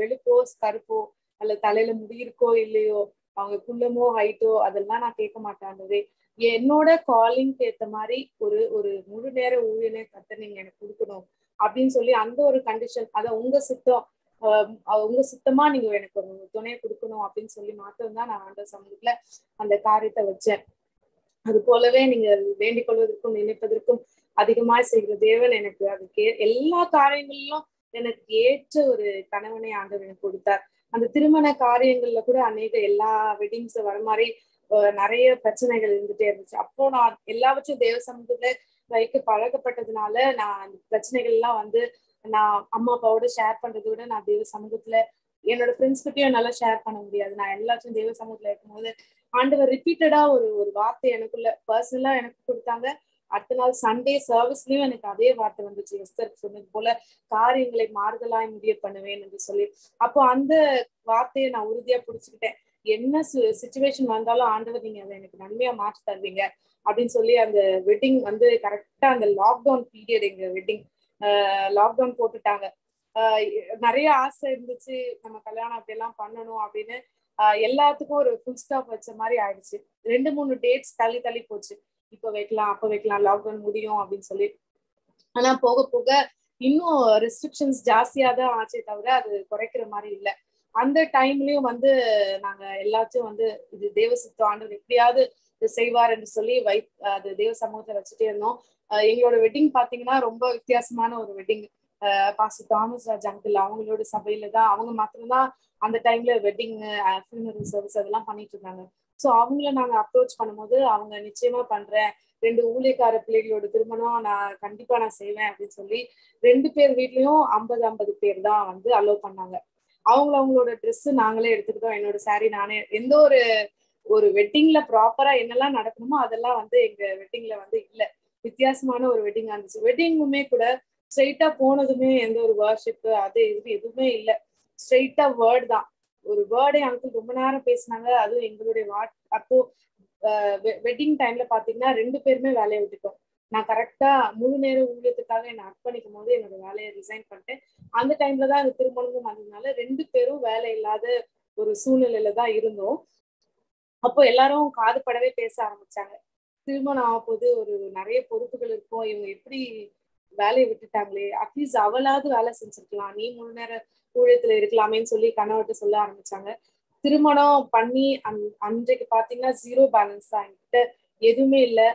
வெளுப்போ கருப்போ அல்ல தலையில முடி இருக்கோ இல்லையோ அவங்க குள்ளமோ ஹைட்டோ அதெல்லாம் நான் கேட்க மாட்டேன் ஆண்டவரே. என்னோட காலிங்க்கு ஏத்த மாதிரி ஒரு ஒரு முழு நேர ஊழியனை கத்த நீங்க எனக்கு கொடுக்கணும் அப்படின்னு சொல்லி அந்த ஒரு கண்டிஷன் அத உங்க சித்தம் உங்க சித்தமா நீங்க எனக்கு ஒரு துணையை கொடுக்கணும் அப்படின்னு சொல்லி மாத்திரம் தான் நான் அந்த சமூகத்துல அந்த காரியத்தை வச்சேன். அது போலவே நீங்க வேண்டிக் கொள்வதற்கும் நினைப்பதற்கும் அதிகமாய் செய்கிற தேவன் எனக்கு அதுக்கு எல்லா காரியங்களிலும் எனக்கு ஏற்ற ஒரு கணவனை ஆண்டவர் எனக்கு கொடுத்தார். அந்த திருமண காரியங்கள்ல கூட அநேக எல்லா வெட்டிங்ஸ் வர மாதிரி நிறைய பிரச்சனைகள் இருந்துட்டே இருந்துச்சு. அப்போ நான் எல்லாவற்றும் தேவ சமூகத்துல வைக்க பழக்கப்பட்டதுனால நான் அந்த பிரச்சனைகள் எல்லாம் வந்து நான் அம்மா அப்பாவோட ஷேர் பண்றதை விட நான் தேவ சமூகத்துல என்னோட ஃப்ரெண்ட்ஸ் கிட்டயும் என்னால ஷேர் பண்ண முடியாது. நான் எல்லாத்தையும் தேவ சமூகத்துல இருக்கும்போது ஆண்டவர் ரிப்பீட்டடா ஒரு ஒரு வார்த்தை எனக்குள்ள பர்சனலா எனக்கு கொடுத்தாங்க. அடுத்த நாள் சண்டே சர்வீஸ்லயும் எனக்கு அதே வார்த்தை வந்துச்சு. எஸ்தர் சொன்னது போல காரியங்களை மாறுதலாய் முடிய பண்ணுவேன் என்று சொல்லி. அப்போ அந்த வார்த்தையை நான் உறுதியா புடிச்சுக்கிட்டேன். என்ன சுச்சுவேஷன் வந்தாலும் ஆண்டவர் நீங்க அதை எனக்கு நன்மையா மாற்றி தருவீங்க அப்படின்னு சொல்லி அந்த வெட்டிங் வந்து கரெக்டா அந்த லாக்டவுன் பீரியட் எங்க வெட்டிங் லாக்டவுன் போட்டுட்டாங்க. நிறைய ஆசை இருந்துச்சு. நம்ம கல்யாணம் அப்படியெல்லாம் பண்ணணும் அப்படின்னு எல்லாத்துக்கும் ஒரு ஃபுல் ஸ்டாப் வச்ச மாதிரி ஆயிடுச்சு. ரெண்டு மூணு டேட்ஸ் தள்ளி தள்ளி போச்சு. இப்போ வைக்கலாம் அப்போ வைக்கலாம் லாக்டவுன் முடியும் அப்படின்னு சொல்லி. ஆனா போக போக இன்னும் ரெஸ்ட்ரிக்ஷன்ஸ் ஜாஸ்தியா தான் ஆச்சே தவிர அது குறைக்கிற மாதிரி இல்லை. அந்த டைம்லயும் வந்து நாங்க எல்லாத்தையும் வந்து இது தேவ சித்தம் ஆண்டவர் எப்படியாவது இது செய்வார் என்று சொல்லி வை அது தேவ சமூகத்தை வச்சுட்டே இருந்தோம். எங்களோட வெட்டிங் பாத்தீங்கன்னா ரொம்ப வித்தியாசமான ஒரு wedding Basu Thomas Raj uncle அவங்களோட சபையில தான் அவங்க மாத்திரம்தான் அந்த டைம்ல வெட்டிங் ஃபியூனரல் சர்வீஸ் அதெல்லாம் பண்ணிட்டு இருந்தாங்க. ஸோ அவங்கள நாங்க அப்ரோச் பண்ணும்போது அவங்க நிச்சயமா பண்றேன். ரெண்டு ஊழியக்கார பிள்ளைகளோட திருமணம் நான் கண்டிப்பா நான் செய்வேன் அப்படின்னு சொல்லி ரெண்டு பேர் வீட்லயும் ஐம்பது ஐம்பது பேர் தான் வந்து அலோவ் பண்ணாங்க. அவங்கள அவங்களோட ட்ரெஸ் நாங்களே எடுத்துக்கிட்டோம். என்னோட சாரி நானே எந்த ஒரு ஒரு வெட்டிங்ல ப்ராப்பரா என்னெல்லாம் நடக்கணுமோ அதெல்லாம் வந்து எங்க வெட்டிங்ல வந்து இல்ல. வித்தியாசமான ஒரு வெட்டிங் இருந்துச்சு. வெட்டிங்குமே கூட ஸ்ட்ரெயிட்டா போனதுமே எந்த ஒரு வேர்ஷிப்பு அது இது எதுவுமே இல்லை. ஸ்ட்ரெயிட்டா வேர்ட் தான். ஒரு வேர்டே அங்கிள் ரொம்ப நேரம் பேசினாங்க. அதுவும் எங்களுடைய வாட் அப்போ வெட்டிங் டைம்ல பாத்தீங்கன்னா ரெண்டு பேருமே வேலையை விட்டுட்டோம். நான் கரெக்டா முழு நேர ஊழியத்துக்காக என்னை அர்ப்பணிக்கும் போது என்னோட வேலையை ரிசைன் பண்ணிட்டேன். அந்த டைம்ல தான் அந்த திருமணமும் வந்ததுனால ரெண்டு பேரும் வேலை இல்லாத ஒரு சூழ்நிலையில தான் இருந்தோம். அப்போ எல்லாரும் காது படவே பேச ஆரம்பிச்சாங்க. திருமணம் ஆகும்போது போது ஒரு நிறைய பொறுப்புகள் இருக்கும். இவங்க எப்படி வேலையை விட்டுட்டாங்களே? அட்லீஸ்ட் அவளாவது வேலை செஞ்சிருக்கலாம். நீ முழு நேர ஊழியத்துல இருக்கலாமேன்னு சொல்லி கணவர்கிட்ட சொல்ல ஆரம்பிச்சாங்க. திருமணம் பண்ணி அந் அன்றைக்கு பாத்தீங்கன்னா ஜீரோ பேலன்ஸ் தான். என்கிட்ட எதுவுமே இல்லை.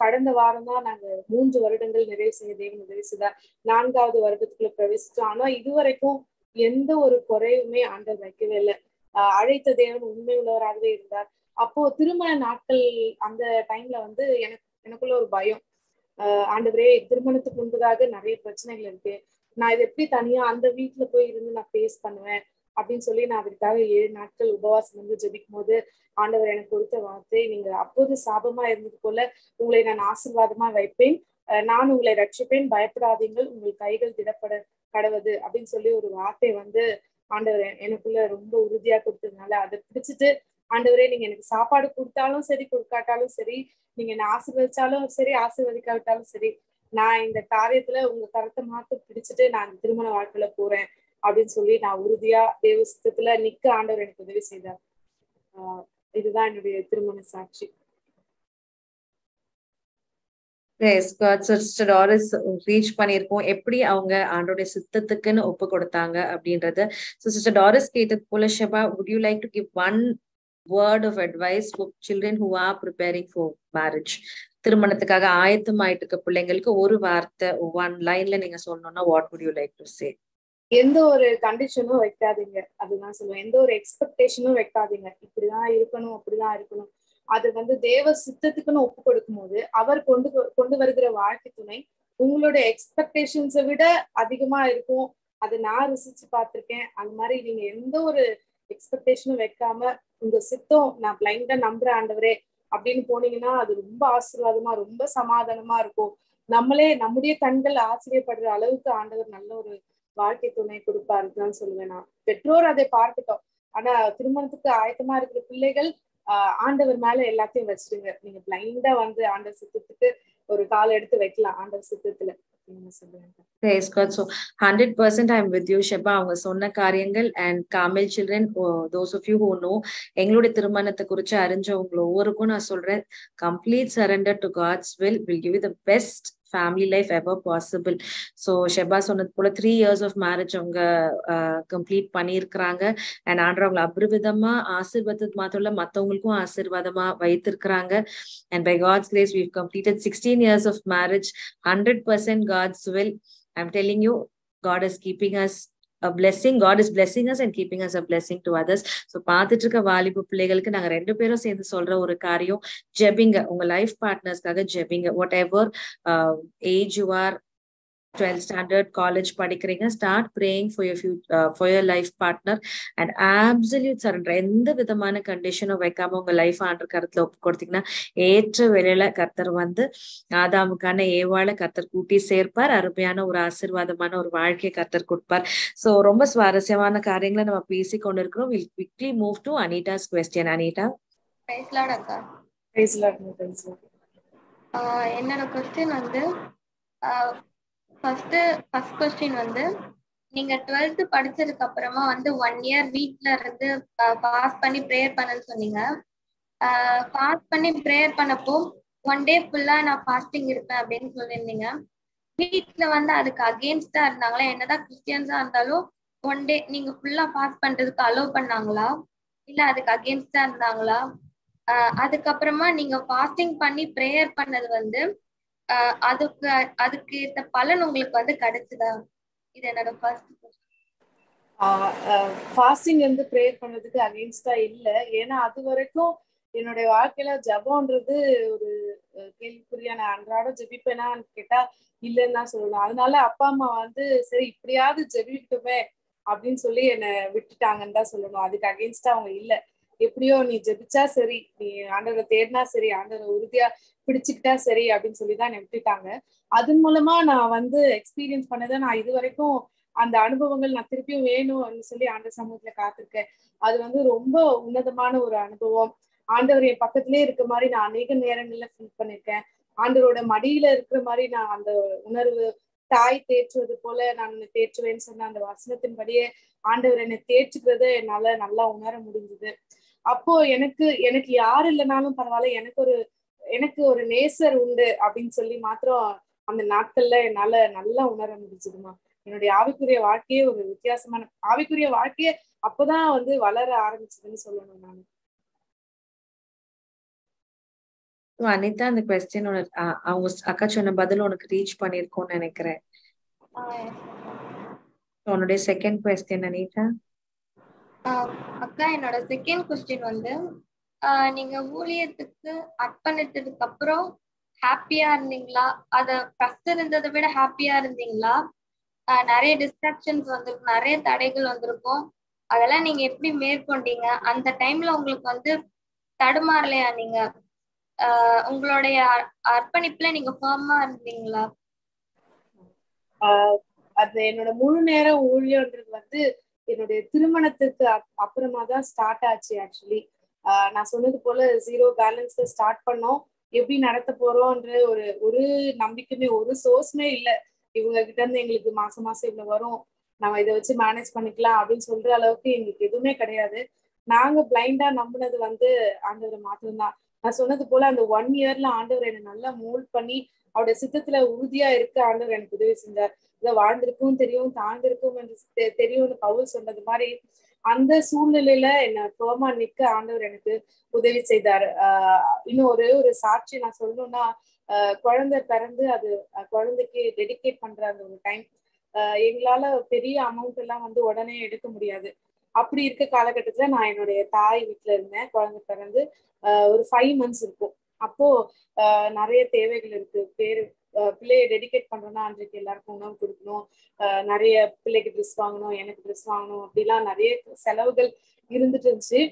கடந்த வாரம் தான் நாங்க மூன்று வருடங்கள் நிறைவு செய்ய தேவன் உதவி செய்தார். நான்காவது வருடத்துக்குள்ள பிரவேசிச்சோம். ஆனா இதுவரைக்கும் எந்த ஒரு குறையுமே ஆண்டவர் வைக்கவே இல்லை. அழைத்த தேவன் உண்மை உள்ளவராகவே இருந்தார். அப்போ திருமண நாட்கள் அந்த டைம்ல வந்து எனக்கு எனக்குள்ள ஒரு பயம். ஆண்டவரே திருமணத்துக்கு முன்பதாக நிறைய பிரச்சனைகள் இருக்கு. நான் இதை எப்படி தனியா அந்த வீட்டுல போய் இருந்து நான் ஃபேஸ் பண்ணுவேன்? அப்படின்னு சொல்லி நான் அதற்காக ஏழு நாட்கள் உபவாசம் வந்து ஜபிக்கும் போது ஆண்டவர் எனக்கு கொடுத்த வார்த்தை நீங்க அப்போது சாபமா இருந்தது போல உங்களை நான் ஆசிர்வாதமா வைப்பேன். நான் உங்களை ரட்சிப்பேன். பயப்படாதீங்கள் உங்கள் கைகள் திடப்பட கடவுது அப்படின்னு சொல்லி ஒரு வார்த்தை வந்து ஆண்டவர் எனக்குள்ள ரொம்ப உறுதியா கொடுத்ததுனால அதை பிடிச்சிட்டு ஆண்டவரே நீங்க எனக்கு சாப்பாடு கொடுத்தாலும் சரி கொடுக்காட்டாலும் சரி நீங்க என்ன ஆசீர்வதிச்சாலும் சரி ஆசீர்வதிக்காவிட்டாலும் சரி நான் இந்த காரியத்துல உங்க கருத்தை மாத்த பிடிச்சிட்டு நான் திருமண வாழ்க்கையில போறேன். அப்படின்னு சொல்லி நான் உறுதியா தேவ சித்தத்துல நிக்க ஆண்டவர் எனக்கு உதவி செய்தார். ஆஹ் இதுதான் என்னுடைய திருமண சாட்சி. சிஸ்டர் டாரிஸ் ரீச் பண்ணியிருக்கோம். எப்படி அவங்க ஆண்டோடைய சித்தத்துக்குன்னு ஒப்பு கொடுத்தாங்க அப்படின்றது. சிஸ்டர் டாரிஸ் கேட்டது போல Sheba would you like to give one word of advice for children who are preparing for marriage திருமணத்துக்காக ஆயத்தமாயிட்டு இருக்க பிள்ளைங்களுக்கு ஒரு வார்த்தை ஒன் லைன்ல நீங்க சொல்லணும்னா what would you like to say எந்த ஒரு கண்டிஷனும் வைக்காதீங்க. அதுதான் சொல்லுவேன். எந்த ஒரு எக்ஸ்பெக்டேஷனும் வைக்காதீங்க. இப்படிதான் இருக்கணும் அப்படிதான் இருக்கணும். அது வந்து தேவ சித்தத்துக்குன்னு ஒப்பு கொடுக்கும் போது அவர் கொண்டு கொண்டு வருகிற வாழ்க்கை துணை உங்களோட எக்ஸ்பெக்டேஷன்ஸை விட அதிகமா இருக்கும். அதை நான் ருசிச்சு பார்த்திருக்கேன். அந்த மாதிரி நீங்க எந்த ஒரு எக்ஸ்பெக்டேஷனும் வைக்காம உங்க சித்தம் நான் பிளைண்டா நம்புற ஆண்டவரே அப்படின்னு போனீங்கன்னா அது ரொம்ப ஆசீர்வாதமா ரொம்ப சமாதானமா இருக்கும். நம்மளே நம்முடைய கண்கள் ஆச்சரியப்படுற அளவுக்கு ஆண்டவர் நல்ல ஒரு வாழ்க்கை துணை கொடுப்பாருன்னு சொல்லுவேன் நான். பெற்றோர் அதை பார்க்கட்டும். ஆனா திருமணத்துக்கு ஆயத்தமா இருக்கிற பிள்ளைகள் ஆஹ் ஆண்டவர் மேல எல்லாத்தையும் வச்சிருங்க. நீங்க பிளைண்டா வந்து ஆண்டவர் சித்தத்துக்கு ஒரு கால் எடுத்து வைக்கலாம். ஆண்டவர் சித்தத்துல Praise God. So, 100% I'm அவங்க சொன்ன காரியங்கள் and Kamil children those of you who know எங்களுடைய திருமணத்தை குறிச்சு அறிஞ்சவங்களோ ஒவ்வொருக்கும் நான் சொல்றேன். Complete surrender to God's will will give the best family life ever possible so Sheba சொன்னது போல த்ரீ இயர்ஸ் ஆஃப் மேரேஜ் அவங்க கம்ப்ளீட் பண்ணியிருக்கிறாங்க. அண்ட் ஆண்டர் அவங்களை அபிர்விதமா ஆசிர்வாதத்துக்கு மாத்திரம் இல்ல மற்றவங்களுக்கும் ஆசிர்வாதமா வைத்திருக்கிறாங்க. And by God's grace we've completed sixteen years of marriage hundred percent God's will I'm telling you God is keeping as a blessing. God is blessing us and keeping us a blessing to others. So பார்த்துட்டு இருக்க வாலிபு பிள்ளைகளுக்கு நாங்க ரெண்டு பேரும் சேர்ந்து சொல்ற ஒரு காரியம் ஜெபிங்க. உங்க லைஃப் பார்ட்னர்ஸ்க்காக ஜெபிங்க. Whatever age you are twelfth standard college படிக்கிறீங்க. Start praying for your few for your life partner and absolute surrender எந்த விதமான கண்டிஷனும் வைக்காம உங்க லைஃப் ஆண்டர் கருத்துல ஒப்பு கொடுத்தீங்கன்னா ஏற்ற வேலையில கர்த்தர் வந்து ஆதாமுக்கான ஏவாள கர்த்தர் கூட்டி சேர்ப்பார். அருமையான ஒரு ஆசிர்வாதமான ஒரு வாழ்க்கையை கர்த்தர் கொடுப்பார். சோ ரொம்ப சுவாரஸ்யமான காரியங்களை நம்ம பேசி கொண்டு இருக்கிறோம் will quickly move to Anita's question Anita அக்கா. என்னோட கொஸ்டின் வந்து ஃபர்ஸ்ட் ஃபர்ஸ்ட் கொஸ்டின் வந்து நீங்க டுவெல்த் படிச்சதுக்கு அப்புறமா வந்து ஒன் இயர் வீட்ல இருந்து பாஸ் பண்ணி ப்ரேயர் பண்ணன்னு சொன்னீங்க. பாஸ் பண்ணி ப்ரேயர் பண்ணப்போ ஒன் டே ஃபுல்லா நான் ஃபாஸ்டிங் இருப்பேன் அப்படின்னு சொல்லியிருந்தீங்க. வீட்ல வந்து அதுக்கு அகேன்ஸ்டா இருந்தாங்களா? என்னதான் கிறிஸ்டியன்ஸா இருந்தாலும் ஒன் டே நீங்க ஃபுல்லா பாஸ் பண்றதுக்கு அலோவ் பண்ணாங்களா? இல்ல அதுக்கு அகேன்ஸ்டா இருந்தாங்களா? அதுக்கப்புறமா நீங்க ஃபாஸ்டிங் பண்ணி ப்ரேயர் பண்ணது வந்து அதுக்கு அதுக்கு ஏத்த பலன் உங்களுக்கு வந்து கிடைச்சதா? இது என்னோட ஃபர்ஸ்ட் ஃபாஸ்டிங் வந்து ப்ரேயர் பண்ணதுக்கு அகேன்ஸ்டா இல்ல. ஏன்னா அது வரைக்கும் என்னுடைய வாழ்க்கையில ஜபம்ன்றது ஒரு கேள்விக்குறியான அன்றாடம் ஜபிப்பேனான்னு கேட்டா இல்லைன்னு தான் சொல்லணும். அதனால அப்பா அம்மா வந்து சரி இப்படியாவது ஜபிக்கட்டுமே அப்படின்னு சொல்லி என்னை விட்டுட்டாங்கன்னு தான் சொல்லணும். அதுக்கு அகேன்ஸ்டா அவங்க இல்லை. எப்படியோ நீ ஜெபிச்சா சரி நீ ஆண்டவரை தேடினா சரி ஆண்டவரை உறுதியா பிடிச்சுக்கிட்டா சரி அப்படின்னு சொல்லிதான் தான் விட்டுட்டாங்க. அதன் மூலமா நான் வந்து எக்ஸ்பீரியன்ஸ் பண்ணதை நான் இது வரைக்கும் அந்த அனுபவங்கள் நான் திருப்பியும் வேணும் அப்படின்னு சொல்லி ஆண்டவர் சமூகத்துல காத்திருக்கேன். அது வந்து ரொம்ப உன்னதமான ஒரு அனுபவம். ஆண்டவர் என் பக்கத்திலே இருக்க மாதிரி நான் அநேக நேரங்கள்ல ஃபீல் பண்ணிருக்கேன். ஆண்டவரோட மடியில இருக்கிற மாதிரி நான் அந்த உணர்வு தாய் தேற்றுவது போல நான் தேற்றுவேன்னு சொன்ன அந்த வசனத்தின்படியே ஆண்டவர் என்னை தேற்றுக்கிறத என்னால நல்லா உணர முடிஞ்சது. அப்போ எனக்கு எனக்கு யார் இல்லைனாலும் பரவாயில்ல எனக்கு ஒரு எனக்கு ஒரு நேசர் உண்டு அப்படின்னு சொல்லி மாத்திரம் அந்த நாட்கள்ல என்னால நல்லா உணர முடிஞ்சதுமா என்னுடைய ஆவிக்குரிய வாழ்க்கையே ஒரு வித்தியாசமான ஆவிக்குரிய வாழ்க்கையே அப்பதான் வந்து வளர ஆரம்பிச்சதுன்னு சொல்லணும் நான். அனிதா அந்த கொஸ்டின் அவங்க அக்கா சொன்ன பதில் உனக்கு ரீச் பண்ணிருக்கோம்னு நினைக்கிறேன். உன்னுடைய செகண்ட் கொஸ்டின் அனிதா? அக்கா என்னோட செகண்ட் கொஸ்டின் வந்து நீங்க ஊழியத்துக்கு அர்ப்பணித்ததுக்கு அப்புறம் ஹாப்பியா இருந்தீங்களா? அத கஷ்டம் இருந்ததை விட ஹாப்பியா இருந்தீங்களா? நிறைய டிஸ்ட்ராக்ஷன்ஸ் வந்திருக்கும் நிறைய தடைகள் வந்திருக்கும். அதெல்லாம் நீங்க எப்படி மேற்கொண்டீங்க? அந்த டைம்ல உங்களுக்கு வந்து தடுமாறலையா நீங்க? உங்களுடைய அர்ப்பணிப்புல நீங்க ஃபர்மா இருந்தீங்களா? அது என்னோட முழு நேர ஊழியன்றது வந்து என்னுடைய திருமணத்துக்கு அப்புறமா தான் ஸ்டார்ட் ஆச்சு ஆக்சுவலி நான் சொன்னது போல ஜீரோ பேலன்ஸ்ல ஸ்டார்ட் பண்ணோம். எப்படி நடத்த போறோம்ன்ற ஒரு ஒரு நம்பிக்கையுமே ஒரு சோர்ஸ்மே இல்லை. இவங்க கிட்ட இருந்து எங்களுக்கு மாசம் மாசம் இவ்வளவு வரும். நம்ம இதை வச்சு மேனேஜ் பண்ணிக்கலாம் அப்படின்னு சொல்ற அளவுக்கு எங்களுக்கு எதுவுமே கிடையாது. நாங்க பிளைண்டா நம்பினது வந்து ஆண்டவர் மாத்திரம்தான். நான் சொன்னது போல அந்த ஒன் இயர்ல ஆண்டவர் என்னை நல்லா மோல்ட் பண்ணி அவருடைய சித்தத்துல உறுதியா இருக்க ஆண்டவர் எனக்கு உதவி செஞ்சார். இதை வாழ்ந்திருக்கும் தெரியும் தாழ்ந்திருக்கும் என்று தெரியும்னு பவுல் சொன்னது மாதிரி அந்த சூழ்நிலையில என்ன ஃபேமா நிக்க ஆண்டவர் எனக்கு உதவி செய்தார். ஆஹ் இன்னும் ஒரே ஒரு சாட்சி நான் சொல்லணும்னா குழந்தை பிறந்து அது குழந்தைக்கு டெடிகேட் பண்ற அந்த ஒரு டைம் எங்களால பெரிய அமௌண்ட் எல்லாம் வந்து உடனே எடுக்க முடியாது. அப்படி இருக்க காலகட்டத்துல நான் என்னுடைய தாய் வீட்டுல இருந்தேன். குழந்தை பிறந்து ஒரு ஃபைவ் மந்த்ஸ் இருக்கும். அப்போ நிறைய தேவைகள் இருக்கு. பேரு பிள்ளையை டெடிகேட் பண்றோம்னா அன்றைக்கு எல்லாருக்கும் உணவு கொடுக்கணும். நிறைய பிள்ளைக்கு ட்ரெஸ் வாங்கணும் எனக்கு ட்ரெஸ் வாங்கணும் அப்படிலாம் நிறைய செலவுகள் இருந்துட்டு இருந்துச்சு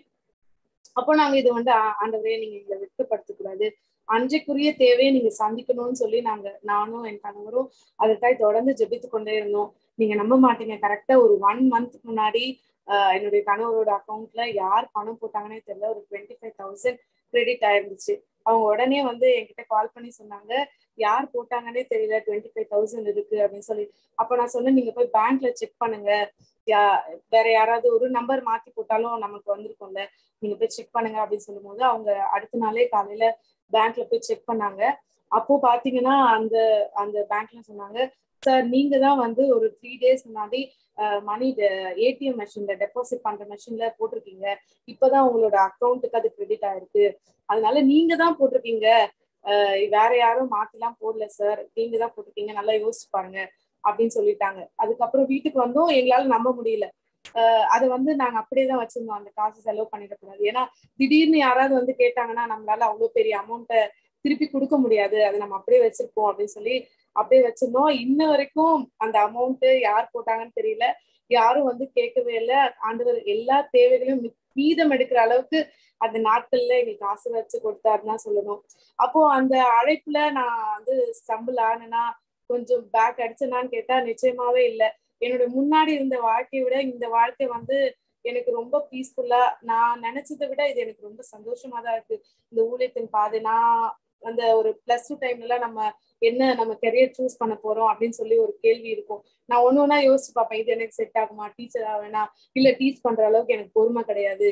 அப்போ நாங்க இது வந்து ஆண்டவரே நீங்க எங்களை வெட்கப்படுத்த கூடாது அன்றைக்குரிய தேவையை நீங்க சந்திக்கணும்னு சொல்லி நாங்க நானும் என் கணவரும் அதற்காக தொடர்ந்து ஜெபித்து கொண்டே இருந்தோம். நீங்க நம்ப மாட்டீங்க. கரெக்டா ஒரு ஒன் மந்த் முன்னாடி என்னுடைய கணவரோட அக்கௌண்ட்ல யார் பணம் போட்டாங்கன்னே தெரியல. ஒரு டுவெண்ட்டி ஃபைவ் தௌசண்ட் கிரெடிட் ஆயிருந்துச்சு. அவங்க உடனே வந்து என்கிட்ட கால் பண்ணி சொன்னாங்க. யார் போட்டாங்கன்னே தெரியல டுவெண்ட்டி ஃபைவ் தௌசண்ட் இருக்கு அப்படின்னு சொல்லி. அப்ப நான் சொன்னேன் நீங்க போய் பேங்க்ல செக் பண்ணுங்க. யா வேற யாராவது ஒரு நம்பர் மாத்தி போட்டாலும் நமக்கு வந்திருக்கும்ல. நீங்க போய் செக் பண்ணுங்க அப்படின்னு சொல்லும் போது அவங்க அடுத்த நாளே காலையில பேங்க்ல போய் செக் பண்ணாங்க. அப்போ பாத்தீங்கன்னா அந்த அந்த பேங்க்ல சொன்னாங்க சார் நீங்க தான் வந்து ஒரு த்ரீ டேஸ் முன்னாடி மணி ஏடிஎம் மெஷின்ல டெபாசிட் பண்ற மெஷின்ல போட்டிருக்கீங்க. இப்பதான் உங்களோட அக்கௌண்ட்டுக்கு அது கிரெடிட் ஆயிருக்கு. அதனால நீங்க தான் போட்டிருக்கீங்க. வேற யாரும் மாத்திலாம் போடல சார் நீங்க தான் போட்டிருக்கீங்க நல்லா யோசிச்சு பாருங்க அப்படின்னு சொல்லிட்டாங்க. அதுக்கப்புறம் வீட்டுக்கு வந்தோம் எங்களால நம்ப முடியல. ஆஹ் அதை வந்து நாங்க அப்படியே தான் வச்சிருந்தோம். அந்த காசு செலவு பண்ணிடக்கூடாது. ஏன்னா திடீர்னு யாராவது வந்து கேட்டாங்கன்னா நம்மளால அவ்வளவு பெரிய அமௌண்ட்டை திருப்பி கொடுக்க முடியாது. அதை நம்ம அப்படியே வச்சிருப்போம் அப்படின்னு சொல்லி அப்படியே வச்சிருந்தோம். இன்ன வரைக்கும் அந்த அமௌண்ட் யார் போட்டாங்கன்னு தெரியல. யாரும் வந்து கேட்கவே இல்லை. ஆண்டவர் எல்லா தேவைகளையும் மீதம் எடுக்கிற அளவுக்கு அந்த நாட்கள்ல எங்களுக்கு ஆசீர்வச்சு கொடுத்தாருன்னா சொல்லணும். அப்போ அந்த அழைப்புல நான் வந்து ஸ்டம்பிள் ஆனேன்னா கொஞ்சம் பேக் அடிச்சேனான்னு கேட்டா நிச்சயமாவே இல்லை. என்னோட முன்னாடி இருந்த வாழ்க்கையை விட இந்த வாழ்க்கை வந்து எனக்கு ரொம்ப பீஸ்ஃபுல்லா நான் நினைச்சதை விட இது எனக்கு ரொம்ப சந்தோஷமா தான் இருக்கு. இந்த ஊழியத்தின் பாதை நான் அந்த ஒரு பிளஸ் டூ டைம்ல நம்ம என்ன நம்ம கெரியர் சூஸ் பண்ண போறோம் அப்படின்னு சொல்லி ஒரு கேள்வி இருக்கும். நான் ஒண்ணு ஒன்னா யோசிச்சு பார்ப்பேன். இது எனக்கு செட் ஆகுமா? டீச்சர் ஆவேனா இல்ல டீச் பண்ற அளவுக்கு எனக்கு பொறுமை கிடையாது.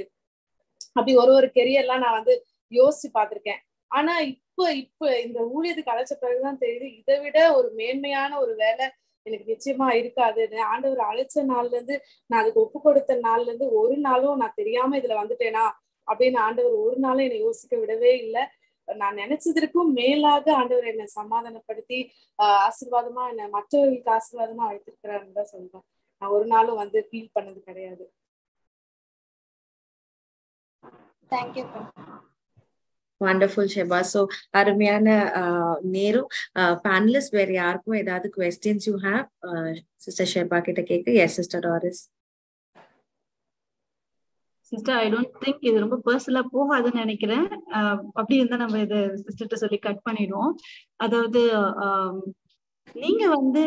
அப்படி ஒரு ஒரு கெரியர்லாம் நான் வந்து யோசிச்சு பார்த்திருக்கேன். ஆனா இப்ப இப்ப இந்த ஊழியத்துக்கு அழைச்ச பிறகுதான் தெரியுது. இதை விட ஒரு மேன்மையான ஒரு வேலை எனக்கு நிச்சயமா இருக்காது. ஆண்டவர் அழைச்ச நாள்ல இருந்து நான் அதுக்கு ஒப்பு கொடுத்த நாள்ல இருந்து ஒரு நாளும் நான் தெரியாம இதுல வந்துட்டேனா அப்படின்னு ஆண்டவர் ஒரு நாளும் என்னை யோசிக்க விடவே இல்லை. நான் நினைச்சதற்கும் மேலாக ஆண்டவர் என்னை சமாதானப்படுத்தி ஆஹ் ஆசீர்வாதமா என்னை மற்றவர்களுக்கு ஆசீர்வாதமா வைத்திருக்கிறாருன்னு தான் சொல்றேன். நான் ஒரு நாளும் வந்து ஃபீல் பண்ணது கிடையாது. தேங்க்யூ வண்டர்ஃபுல் ஷெபா ஸோ அருமையான நேரும். பேனலிஸ்ட் வேற யாருக்கும் ஏதாவது questions you have sister Sheba கிட்ட கேட்க? Yes sister Doris sister I don't think இது ரொம்ப பர்சனலா போகாதுன்னு நினைக்கிறேன். அப்படி இருந்தா நம்ம இதை சிஸ்டர்கிட்ட சொல்லி கட் பண்ணிடுவோம். அதாவது ஆஹ் நீங்க வந்து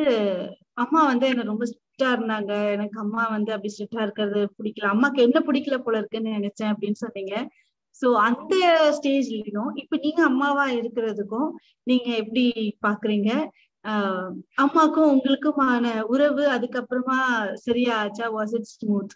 அம்மா வந்து என்ன ரொம்ப ஸ்ட்ரிக்டா இருந்தாங்க. எனக்கு அம்மா வந்து அப்படி ஸ்ட்ரிக்டா இருக்கிறது பிடிக்கல. அம்மாக்கு என்ன பிடிக்கல போல இருக்குன்னு நினைச்சேன் அப்படின்னு சொன்னீங்க. சோ அந்த ஸ்டேஜ்லயும் இப்ப நீங்க அம்மாவா இருக்கிறதுக்கும் நீங்க எப்படி பாக்குறீங்க? ஆஹ் அம்மாக்கும் உங்களுக்குமான உறவு அதுக்கப்புறமா சரியா ஆச்சா வாஸ் இட் ஸ்மூத்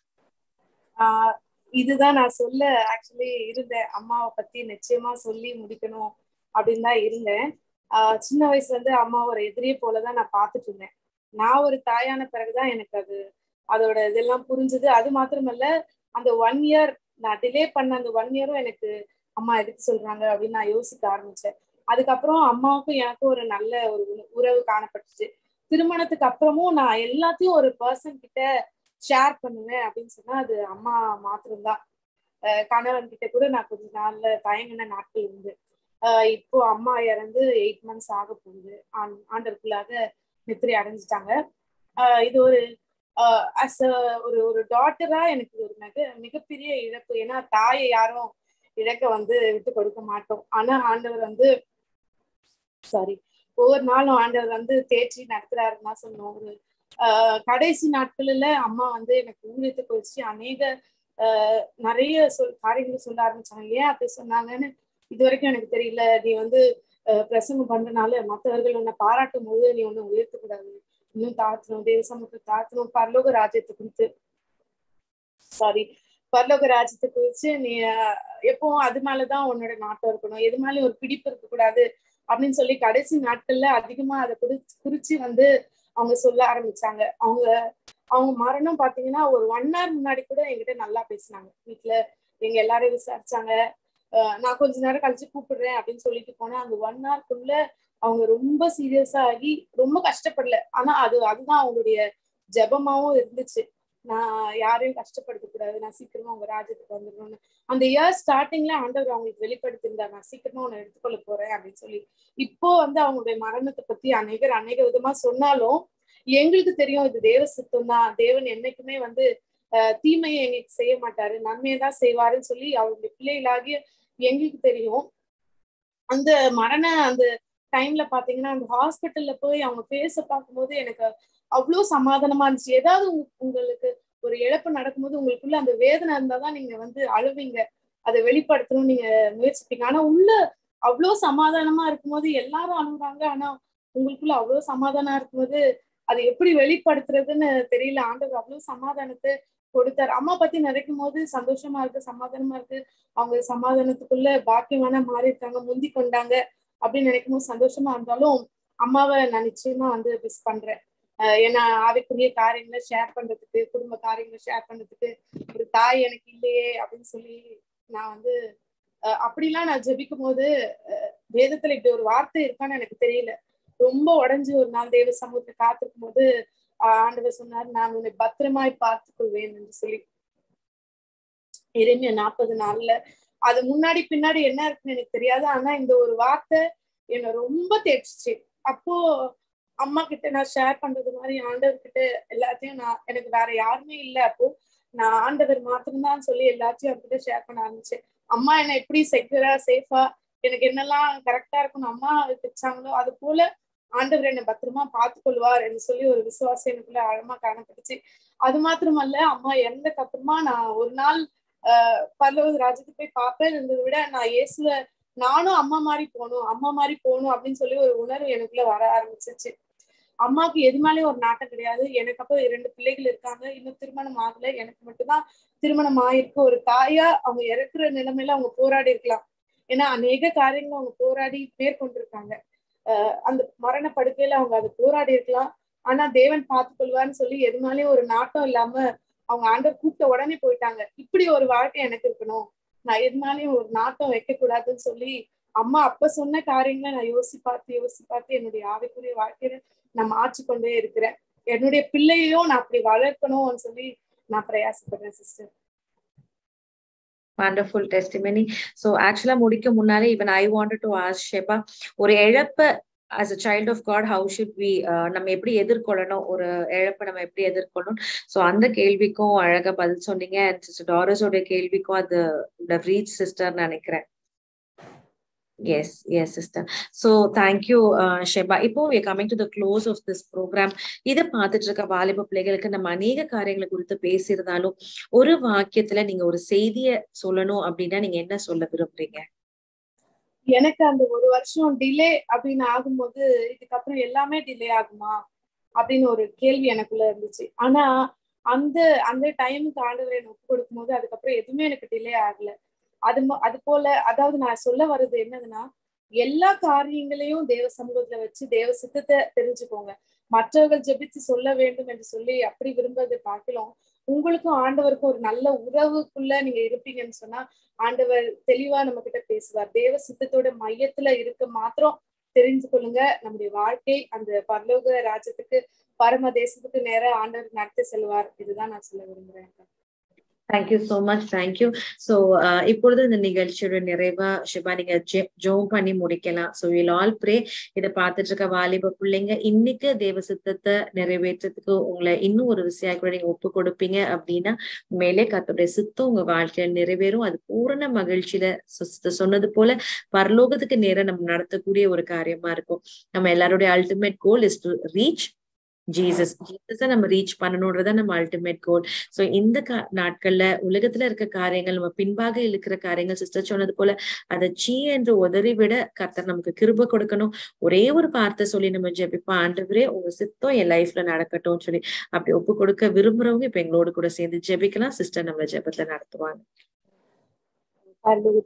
ஆஹ் இதுதான் நான் சொல்ல ஆக்சுவலி இருந்தேன். அம்மாவை பத்தி நிச்சயமா சொல்லி முடிக்கணும் அப்படின்னு தான் இருந்தேன். ஆஹ் சின்ன வயசுல இருந்து அம்மா ஒரு எதிரியை போலதான் நான் பார்த்துட்டு இருந்தேன். நான் ஒரு தாயான பிறகுதான் எனக்கு அது அதோட இதெல்லாம் புரிஞ்சுது. அது மாத்திரமல்ல அந்த ஒன் இயர் நான் டிலே பண்ண அந்த ஒன் இயரும் எனக்கு அம்மா எதுக்கு சொல்றாங்க அப்படின்னு நான் யோசிக்க ஆரம்பிச்சேன். அதுக்கப்புறம் அம்மாவுக்கும் எனக்கும் ஒரு நல்ல ஒரு உறவு காணப்பட்டுச்சு. திருமணத்துக்கு அப்புறமும் நான் எல்லாத்தையும் ஒரு பர்சன் கிட்ட ஷேர் பண்ணுவேன் அப்படின்னு சொன்னா அது அம்மா மாத்திரம்தான். கணவன் கிட்ட கூட நான் கொஞ்ச நாள்ல தயங்கின நாட்கள் உண்டு. ஆஹ் இப்போ அம்மா இறந்து எயிட் மந்த்ஸ் ஆக போகுது. ஆண்- ஆண்டருக்குள்ளாக நித்திரை அடைஞ்சிட்டாங்க. ஆஹ் இது ஒரு அஸ் ஒரு ஒரு டாட்டரா எனக்கு ஒரு மிக மிகப்பெரிய இழப்பு. ஏன்னா தாயை யாரும் இழக்க வந்து விட்டு கொடுக்க மாட்டோம். ஆனா ஆண்டவர் வந்து சாரி ஒவ்வொரு நாளும் ஆண்டவர் வந்து தேய்ச்சி நடத்துறாருன்னா சொன்னோம் ஒரு கடைசி நாட்கள்ல அம்மா வந்து எனக்கு ஊழியத்தை குறிச்சு அநேக ஆஹ் நிறைய சொல் காரியங்களை சொல்ல ஆரம்பிச்சாங்க. ஏன் அப்படி சொன்னாங்கன்னு இது வரைக்கும் எனக்கு தெரியல. நீ வந்து பிரசங்கம் பண்றனால மற்றவர்கள் உன்னை பாராட்டும் போது நீ ஒன்னும் உயர்த்தக்கூடாது இன்னும் தாழ்த்தணும். தேவ சமூகத்தை தாழ்த்தணும். பரலோக ராஜ்யத்தை குறித்து. சாரி பரலோக ராஜ்யத்தை குறித்து நீ எப்பவும் அது மேலதான் உன்னோட நாட்டம் இருக்கணும். எது மேலேயும் ஒரு பிடிப்பு இருக்க கூடாது அப்படின்னு சொல்லி கடைசி நாட்கள்ல அதிகமா அதை குறி குறிச்சு வந்து அவங்க சொல்ல ஆரம்பிச்சாங்க. அவங்க அவங்க மரணம் பாத்தீங்கன்னா ஒரு ஒன் ஹவர் முன்னாடி கூட என்கிட்ட நல்லா பேசினாங்க. வீட்டுல எங்க எல்லாரும் விசாரிச்சாங்க. நான் கொஞ்ச நேரம் கழிச்சு கூப்பிடுறேன் அப்படின்னு சொல்லிட்டு போனேன். அந்த ஒன் ஹவர்க்குள்ள அவங்க ரொம்ப சீரியஸா ஆகி ரொம்ப கஷ்டப்படல. ஆனா அது அதுதான் அவங்களுடைய ஜபமாவும் இருந்துச்சு. நான் யாரையும் கஷ்டப்படுத்த கூடாது. நான் சீக்கிரமா உங்க ராஜ்யத்துக்கு வந்துடணும்னு. அந்த இயர் ஸ்டார்டிங்ல ஆண்டவர் அவங்களுக்கு வெளிப்படுத்தியிருந்தார். நான் சீக்கிரமா உன்னை எடுத்துக்கொள்ள போறேன் அப்படின்னு சொல்லி. இப்போ வந்து அவங்களுடைய மரணத்தை பத்தி அநேகர் அநேக விதமா சொன்னாலும் எங்களுக்கு தெரியும் இது தேவ சித்தம் தான். தேவன் என்னைக்குமே வந்து ஆஹ் தீமையை எங்களுக்கு செய்ய மாட்டாரு. நன்மையை தான் செய்வாருன்னு சொல்லி அவருடைய பிள்ளைகளாகிய எங்களுக்கு தெரியும். அந்த மரண அந்த டைம்ல பாத்தீங்கன்னா அந்த ஹாஸ்பிட்டல்ல போய் அவங்க பேச பார்க்கும்போது எனக்கு அவ்வளோ சமாதானமா இருந்துச்சு. ஏதாவது உங்களுக்கு ஒரு இழப்பு நடக்கும்போது உங்களுக்குள்ள அந்த வேதனை இருந்தாதான் நீங்க வந்து அழுவீங்க. அதை வெளிப்படுத்தணும் நீங்க முயற்சிப்பீங்க. ஆனா உள்ள அவ்வளோ சமாதானமா இருக்கும்போது எல்லாரும் அழுகுறாங்க ஆனா உங்களுக்குள்ள அவ்வளோ சமாதானம் இருக்கும்போது அதை எப்படி வெளிப்படுத்துறதுன்னு தெரியல. ஆண்டவர் அவ்வளவு சமாதானத்தை கொடுத்தாரு. அம்மா பத்தி நினைக்கும் போது சந்தோஷமா இருக்கு சமாதானமா இருக்கு. அவங்க சமாதானத்துக்குள்ள பாக்கியமான மாறி இருக்காங்க முந்தி கொண்டாங்க அப்படின்னு நினைக்கும் போது சந்தோஷமா இருந்தாலும் அம்மாவை நான் நிச்சயமா வந்து மிஸ் பண்றேன். ஏன்னா ஆவிக்குரிய காரியங்களை ஷேர் பண்றதுக்கு குடும்ப காரியங்களை ஷேர் பண்றதுக்கு ஒரு தாய் எனக்கு இல்லையே அப்படின்னு சொல்லி நான் வந்து அப்படிலாம் நான் ஜெபிக்கும் போது வேதத்துல இப்படி ஒரு வார்த்தை இருக்கான்னு எனக்கு தெரியல. ரொம்ப உடஞ்சு ஒரு நாள் தேவ சமூகத்தை காத்திருக்கும் போது ஆண்டவர் சொன்னார் நான் உன்னை பத்திரமாய் பார்த்துக் கொள்வேன் என்று சொல்லி. இறைமைய நாற்பது நாள்ல. அது முன்னாடி பின்னாடி என்ன இருக்குன்னு எனக்கு தெரியாது. ஆனா இந்த ஒரு வார்த்தை என்னை ரொம்ப தேய்ச்சிச்சு அப்போ அம்மா கிட்ட நான் ஷேர் பண்றது மாதிரி ஆண்டவர் கிட்ட எல்லாத்தையும் நான் எனக்கு வேற யாருமே இல்லை. அப்போ நான் ஆண்டவர் மாத்திரம்தான் சொல்லி எல்லாத்தையும் அவர்கிட்ட ஷேர் பண்ண ஆரம்பிச்சேன். அம்மா என்னை எப்படி செக்யூரா சேஃபா எனக்கு என்னெல்லாம் கரெக்டா இருக்கும்னு அம்மா வச்சாங்களோ அது போல ஆண்டவர் என்னை பத்திரமா பார்த்து கொள்வார் என்று சொல்லி ஒரு விசுவாசம் எனக்குள்ள ஆழமா காணப்பட்டுச்சு அது மாத்திரமல்ல அம்மா இறந்ததுக்கு அப்புறமா நான் ஒரு நாள் ஆஹ் பல்லவ ராஜ்யத்துக்கு போய் பார்ப்பேன் இருந்ததை விட நான் இயேசுல நானும் அம்மா மாதிரி போகணும் அம்மா மாதிரி போகணும் அப்படின்னு சொல்லி ஒரு உணர்வு எனக்குள்ள வர ஆரம்பிச்சிச்சு. அம்மாவுக்கு எது மேலேயும் ஒரு நாட்டம் கிடையாது. எனக்கு அப்போ இரண்டு பிள்ளைகள் இருக்காங்க. இன்னும் திருமணம் ஆகல. எனக்கு மட்டும்தான் திருமணம் ஆயிருக்கு. ஒரு தாயா அவங்க இறக்குற நிலைமையில அவங்க போராடி இருக்கலாம். ஏன்னா அநேக காரியங்களும் அவங்க போராடி மேற்கொண்டிருக்காங்க. அஹ் அந்த மரண படுக்கையில அவங்க அதை போராடி இருக்கலாம். ஆனா தேவன் பார்த்து கொள்வான்னு சொல்லி எது மேலேயும் ஒரு நாட்டம் இல்லாம அவங்க ஆண்டர் கூப்பிட்ட உடனே போயிட்டாங்க. இப்படி ஒரு வாழ்க்கை எனக்கு இருக்கணும். நான் எது மேலேயும் ஒரு நாட்டம் வைக்க கூடாதுன்னு சொல்லி அம்மா அப்ப சொன்ன காரியங்களை நான் யோசி பார்த்து யோசி பார்த்து என்னுடைய ஆவிக்குரிய வாழ்க்கையில நான் மாற்றி கொண்டே இருக்கிறேன். என்னுடைய பிள்ளையையும் நான் அப்படி வளர்க்கணும்னு சொல்லி நான் பிரயாசப்படுறேன் சிஸ்டர் வண்டர்ஃபுல் டெஸ்டிமெனி ஸோ ஆக்சுவலா முடிக்க முன்னாலே even I wanted to ask Sheba ஒரு இழப்ப as a child of God how should we நம்ம எப்படி எதிர்கொள்ளணும்? ஒரு இழப்பை நம்ம எப்படி எதிர்கொள்ளணும்? ஸோ அந்த கேள்விக்கும் அழகா பதில் சொன்னீங்க. அண்ட் சிஸ்டர் டாரஸோட கேள்விக்கும் அது ரீச் சிஸ்டர் நினைக்கிறேன். Yes yes sister so thank you Sheba இப்போ we coming to the close of this programme இதை பார்த்துட்டு இருக்க வாலிப பிள்ளைகளுக்கு நம்ம அநேக காரியங்களை குறித்து பேசியிருந்தாலும் ஒரு வாக்கியத்துல நீங்க ஒரு செய்திய சொல்லணும் அப்படின்னா நீங்க என்ன சொல்ல விரும்புறீங்க எனக்கு அந்த ஒரு வருஷம் டிலே அப்படின்னு ஆகும்போது இதுக்கப்புறம் எல்லாமே டிலே ஆகுமா அப்படின்னு ஒரு கேள்வி எனக்குள்ள இருந்துச்சு ஆனா அந்த அந்த டைமுக்கு ஆண்டவர் எனக்கு ஒப்பு கொடுக்கும் போது அதுக்கப்புறம் எதுவுமே எனக்கு டிலே ஆகல அது அது போல அதாவது நான் சொல்ல வர்றது என்னதுன்னா எல்லா காரியங்களையும் தேவ சமூகத்துல வச்சு தேவ சித்தத்தை தெரிஞ்சுக்கோங்க. மற்றவர்கள் ஜெபிச்சு சொல்ல வேண்டும் என்று சொல்லி அப்படி விரும்புறதை பார்க்கலாம். உங்களுக்கும் ஆண்டவருக்கும் ஒரு நல்ல உறவுக்குள்ள நீங்க இருப்பீங்கன்னு சொன்னா ஆண்டவர் தெளிவா நம்ம கிட்ட பேசுவார். தேவ சித்தத்தோட மையத்துல இருக்க மாத்திரம் தெரிஞ்சு கொள்ளுங்க. நம்முடைய வாழ்க்கை அந்த பரலோக ராஜ்யத்துக்கு பரம தேசத்துக்கு நேர ஆண்டவர் நடத்தி செல்வார். இதுதான் நான் சொல்ல விரும்புறேன் thank you so much thank you so இப்பொழுது இந்த நிகழ்ச்சியோட நிறைவா ஷிபா நீங்க ஜோம் பண்ணி முடிக்கலாம். ஸோ வில் ஆல் ப்ரே இதை பார்த்துட்டு இருக்க வாலிப பிள்ளைங்க இன்னைக்கு தேவ சித்தத்தை நிறைவேற்றத்துக்கு உங்களை இன்னும் ஒரு விஷயம் கூட நீங்க ஒப்பு கொடுப்பீங்க அப்படின்னா மேலே கத்தோடைய சித்தம் உங்க வாழ்க்கையில நிறைவேறும். அது பூரண மகிழ்ச்சியில சொன்னது போல பரலோகத்துக்கு நேரம் நம்ம நடத்தக்கூடிய ஒரு காரியமா இருக்கும். நம்ம எல்லாருடைய ultimate goal is to reach Jesus ஜீசஸை நம்ம ரீச் பண்ணணும்ன்றத நம்ம அல்டிமேட் கோல் ஸோ இந்த நாட்கள்ல உலகத்துல இருக்க காரியங்கள் நம்ம பின்பாக இருக்கிற காரியங்கள் சிஸ்டர் சொன்னது போல அதை சீ என்று உதறி விட கர்த்தர் நமக்கு கிருப கொடுக்கணும். ஒரே ஒரு வார்த்தை சொல்லி நம்ம ஜெபிப்போம். ஆண்டவரே உங்க சித்தம் என் லைஃப்ல நடக்கட்டும் சொல்லி அப்படி ஒப்பு கொடுக்க விரும்புறவங்க இப்ப எங்களோட கூட சேர்ந்து ஜெபிக்கலாம். சிஸ்டர் நம்ம ஜெபத்துல நடத்துவாங்க.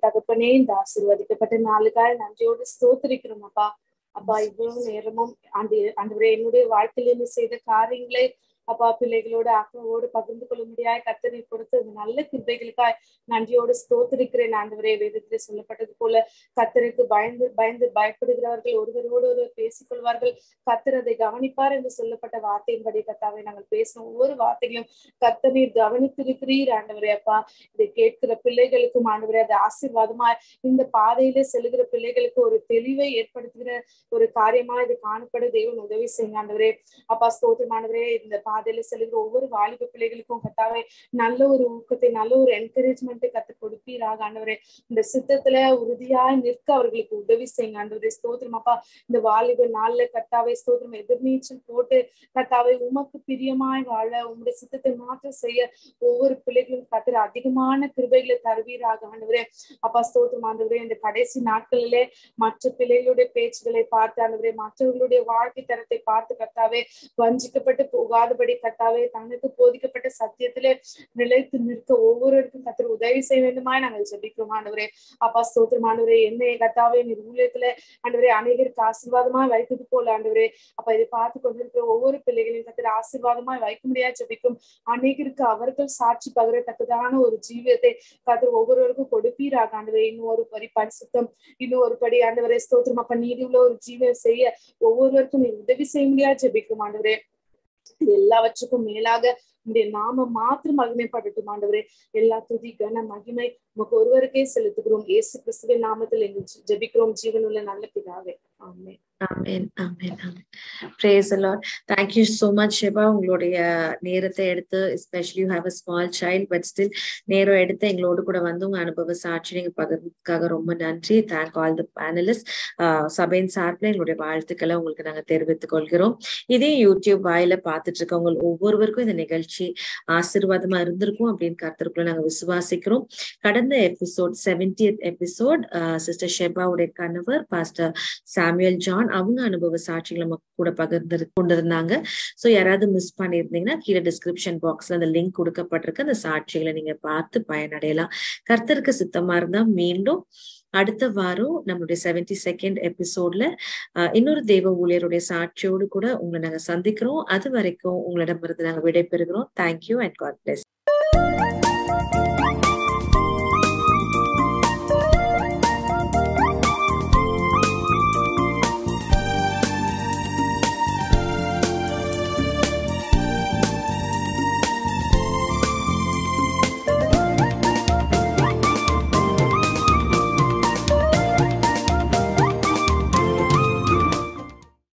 தகப்பனே இந்த ஆசீர்வதிக்கப்பட்ட நாளுக்காக நன்றியோடு ஸ்தோத்திரிக்கிறோம் அப்பா. அப்பா இவ்வளவு நேரமும் அந்த அந்த என்னுடைய வாழ்க்கையில நீ செய்த காரியங்களை அப்பா பிள்ளைகளோட அக்காவோடு பகிர்ந்து கொள்ள முடியாத கத்தனை கொடுத்து அந்த நல்ல கிருபைகளுக்காய் நன்றியோடு ஸ்தோத்திருக்கிறேன் ஆண்டவரே வேதத்திலே சொல்லப்பட்டது போல கத்தருக்கு பயந்து பயந்து பயப்படுகிறவர்கள் ஒருவரோடு ஒருவர் பேசிக்கொள்வார்கள் கத்தர் அதை கவனிப்பார் என்று சொல்லப்பட்ட வார்த்தையின்படி கத்தாவை நாங்கள் பேசின ஒவ்வொரு வார்த்தைகளும் கத்தனை கவனித்திருக்கிறீர் ஆண்டவரே அப்பா. இதை கேட்கிற பிள்ளைகளுக்கும் ஆண்டவரே அது ஆசீர்வாதமா இந்த பாதையில செல்கிற பிள்ளைகளுக்கு ஒரு தெளிவை ஏற்படுத்துகிற ஒரு காரியமா இது காணப்பட தெய்வம் உதவி செய்யுங்க ஆண்டவரே. அப்பா ஸ்தோத்திரமானவரே இந்த பாதையில செல்லுகிற ஒவ்வொரு வாலிப பிள்ளைகளுக்கும் கத்தாவே நல்ல ஒரு ஊக்கத்தை நல்ல ஒரு என்கரேஜ்மெண்ட் கத்து கொடுப்பீராக ஆண்டவரே. இந்த சித்தத்துல உறுதியாய் நிற்க அவர்களுக்கு உதவி செய்யுங்க ஆண்டவரே. ஸ்தோத்திரம் அப்பா. இந்த வாலிப நாள்ல கத்தாவே ஸ்தோத்திரம். எதிர்நீச்சல் போட்டு கத்தாவை உமக்கு பிரியமாய் வாழ உங்களுடைய சித்தத்தை மாற்றம் செய்ய ஒவ்வொரு பிள்ளைகளும் கத்துற அதிகமான கிருபைகளை தருவீராக ஆண்டவரே. அப்பா ஸ்தோத்திரம் ஆண்டவரே. இந்த கடைசி நாட்களிலே மற்ற பிள்ளைகளுடைய பேச்சுகளை பார்த்து ஆண்டவரே மற்றவர்களுடைய வாழ்க்கை தரத்தை பார்த்து கத்தாவே வஞ்சிக்கப்பட்டு போகாத உள்ளபடி கத்தாவே தனக்கு போதிக்கப்பட்ட சத்தியத்திலே நிலைத்து நிற்க ஒவ்வொருவருக்கும் கத்திர உதவி செய்ய வேண்டுமாய் நாங்கள் ஜெபிக்கிறோம் ஆண்டவரே. அப்பா ஸ்தோத்திரம் ஆண்டவரே. என்னைய கத்தாவே நீர் ஊழியத்துல ஆண்டவரே அநேகருக்கு ஆசீர்வாதமாய் வைத்தது போல ஆண்டவரே. அப்ப இதை பார்த்து கொண்டிருக்கிற ஒவ்வொரு பிள்ளைகளையும் கத்திர ஆசீர்வாதமாய் வைக்க முடியாது ஜெபிக்கும் அநேகருக்கு அவர்கள் சாட்சி பகிரத்தக்கதான ஒரு ஜீவியத்தை கத்திர ஒவ்வொருவருக்கும் கொடுப்பீராக ஆண்டவரே. இன்னும் ஒரு படி பரிசுத்தம் இன்னும் ஒரு படி ஆண்டவரே ஸ்தோத்திரம். அப்ப நீதி உள்ள ஒரு ஜீவியம் செய்ய ஒவ்வொருவருக்கும் நீ உதவி செய்ய முடியாது ஜெபிக்கும் ஆண்டவரே. இது எல்லாவற்றுக்கும் மேலாக உடைய நாம மாத்திரம் மகிமைப்படட்டும் ஆண்டவரே. எல்லா துதி கன மகிமை உமக்கு ஒருவருக்கே செலுத்துகிறோம். இயேசு கிறிஸ்துவின் நாமத்தில் எங்கள் ஜெபிக்கிறோம். ஜீவனுள்ள நல்ல பிதாவே. ஆமே ஆமேன் ஆமேன் ஆமேன். Praise Lord thank you so much Sheba உங்களுடைய நேரத்தை எடுத்து especially you have a small child but still நேரம் எடுத்து எங்களோடு கூட வந்து உங்க அனுபவ சாட்சி நீங்க பகிர்ந்ததுக்காக ரொம்ப நன்றி. தேங்க் ஆல் தி பேனலிஸ்ட் சபையின் சார்பில் எங்களுடைய வாழ்த்துக்களை உங்களுக்கு நாங்க தெரிவித்துக் கொள்கிறோம். இதே யூடியூப் வாயில பார்த்துட்டு இருக்கவங்க ஒவ்வொருவருக்கும் இந்த நிகழ்ச்சி ஆசீர்வாதமா இருந்திருக்கும் அப்படின்னு கருத்துக்குள்ள நாங்க விசுவாசிக்கிறோம். கடந்த எபிசோட் செவன்டி எபிசோட் சிஸ்டர் ஷெபாவுடைய கணவர் பாஸ்டர் சாமியல் ஜான் அவங்க அனுபவ சாட்சிகளை நம்ம கூட பகிர்ந்து கொண்டிருந்தாங்க. ஸோ யாராவது மிஸ் பண்ணியிருந்தீங்கன்னா கீழே டிஸ்கிரிப்ஷன் பாக்ஸ்ல அந்த லிங்க் கொடுக்கப்பட்டிருக்கு. அந்த சாட்சிகளை நீங்க பார்த்து பயனடையலாம். கர்த்தருக்கு சித்தமா இருந்தா மீண்டும் அடுத்த வாரம் நம்மளுடைய செவன்டி செகண்ட் எபிசோட்ல இன்னொரு தெய்வ ஊழியருடைய சாட்சியோடு கூட உங்களை நாங்க சந்திக்கிறோம். அது வரைக்கும் உங்களிடமிருந்து நாங்க விடைபெறுகிறோம். Thank you and God plus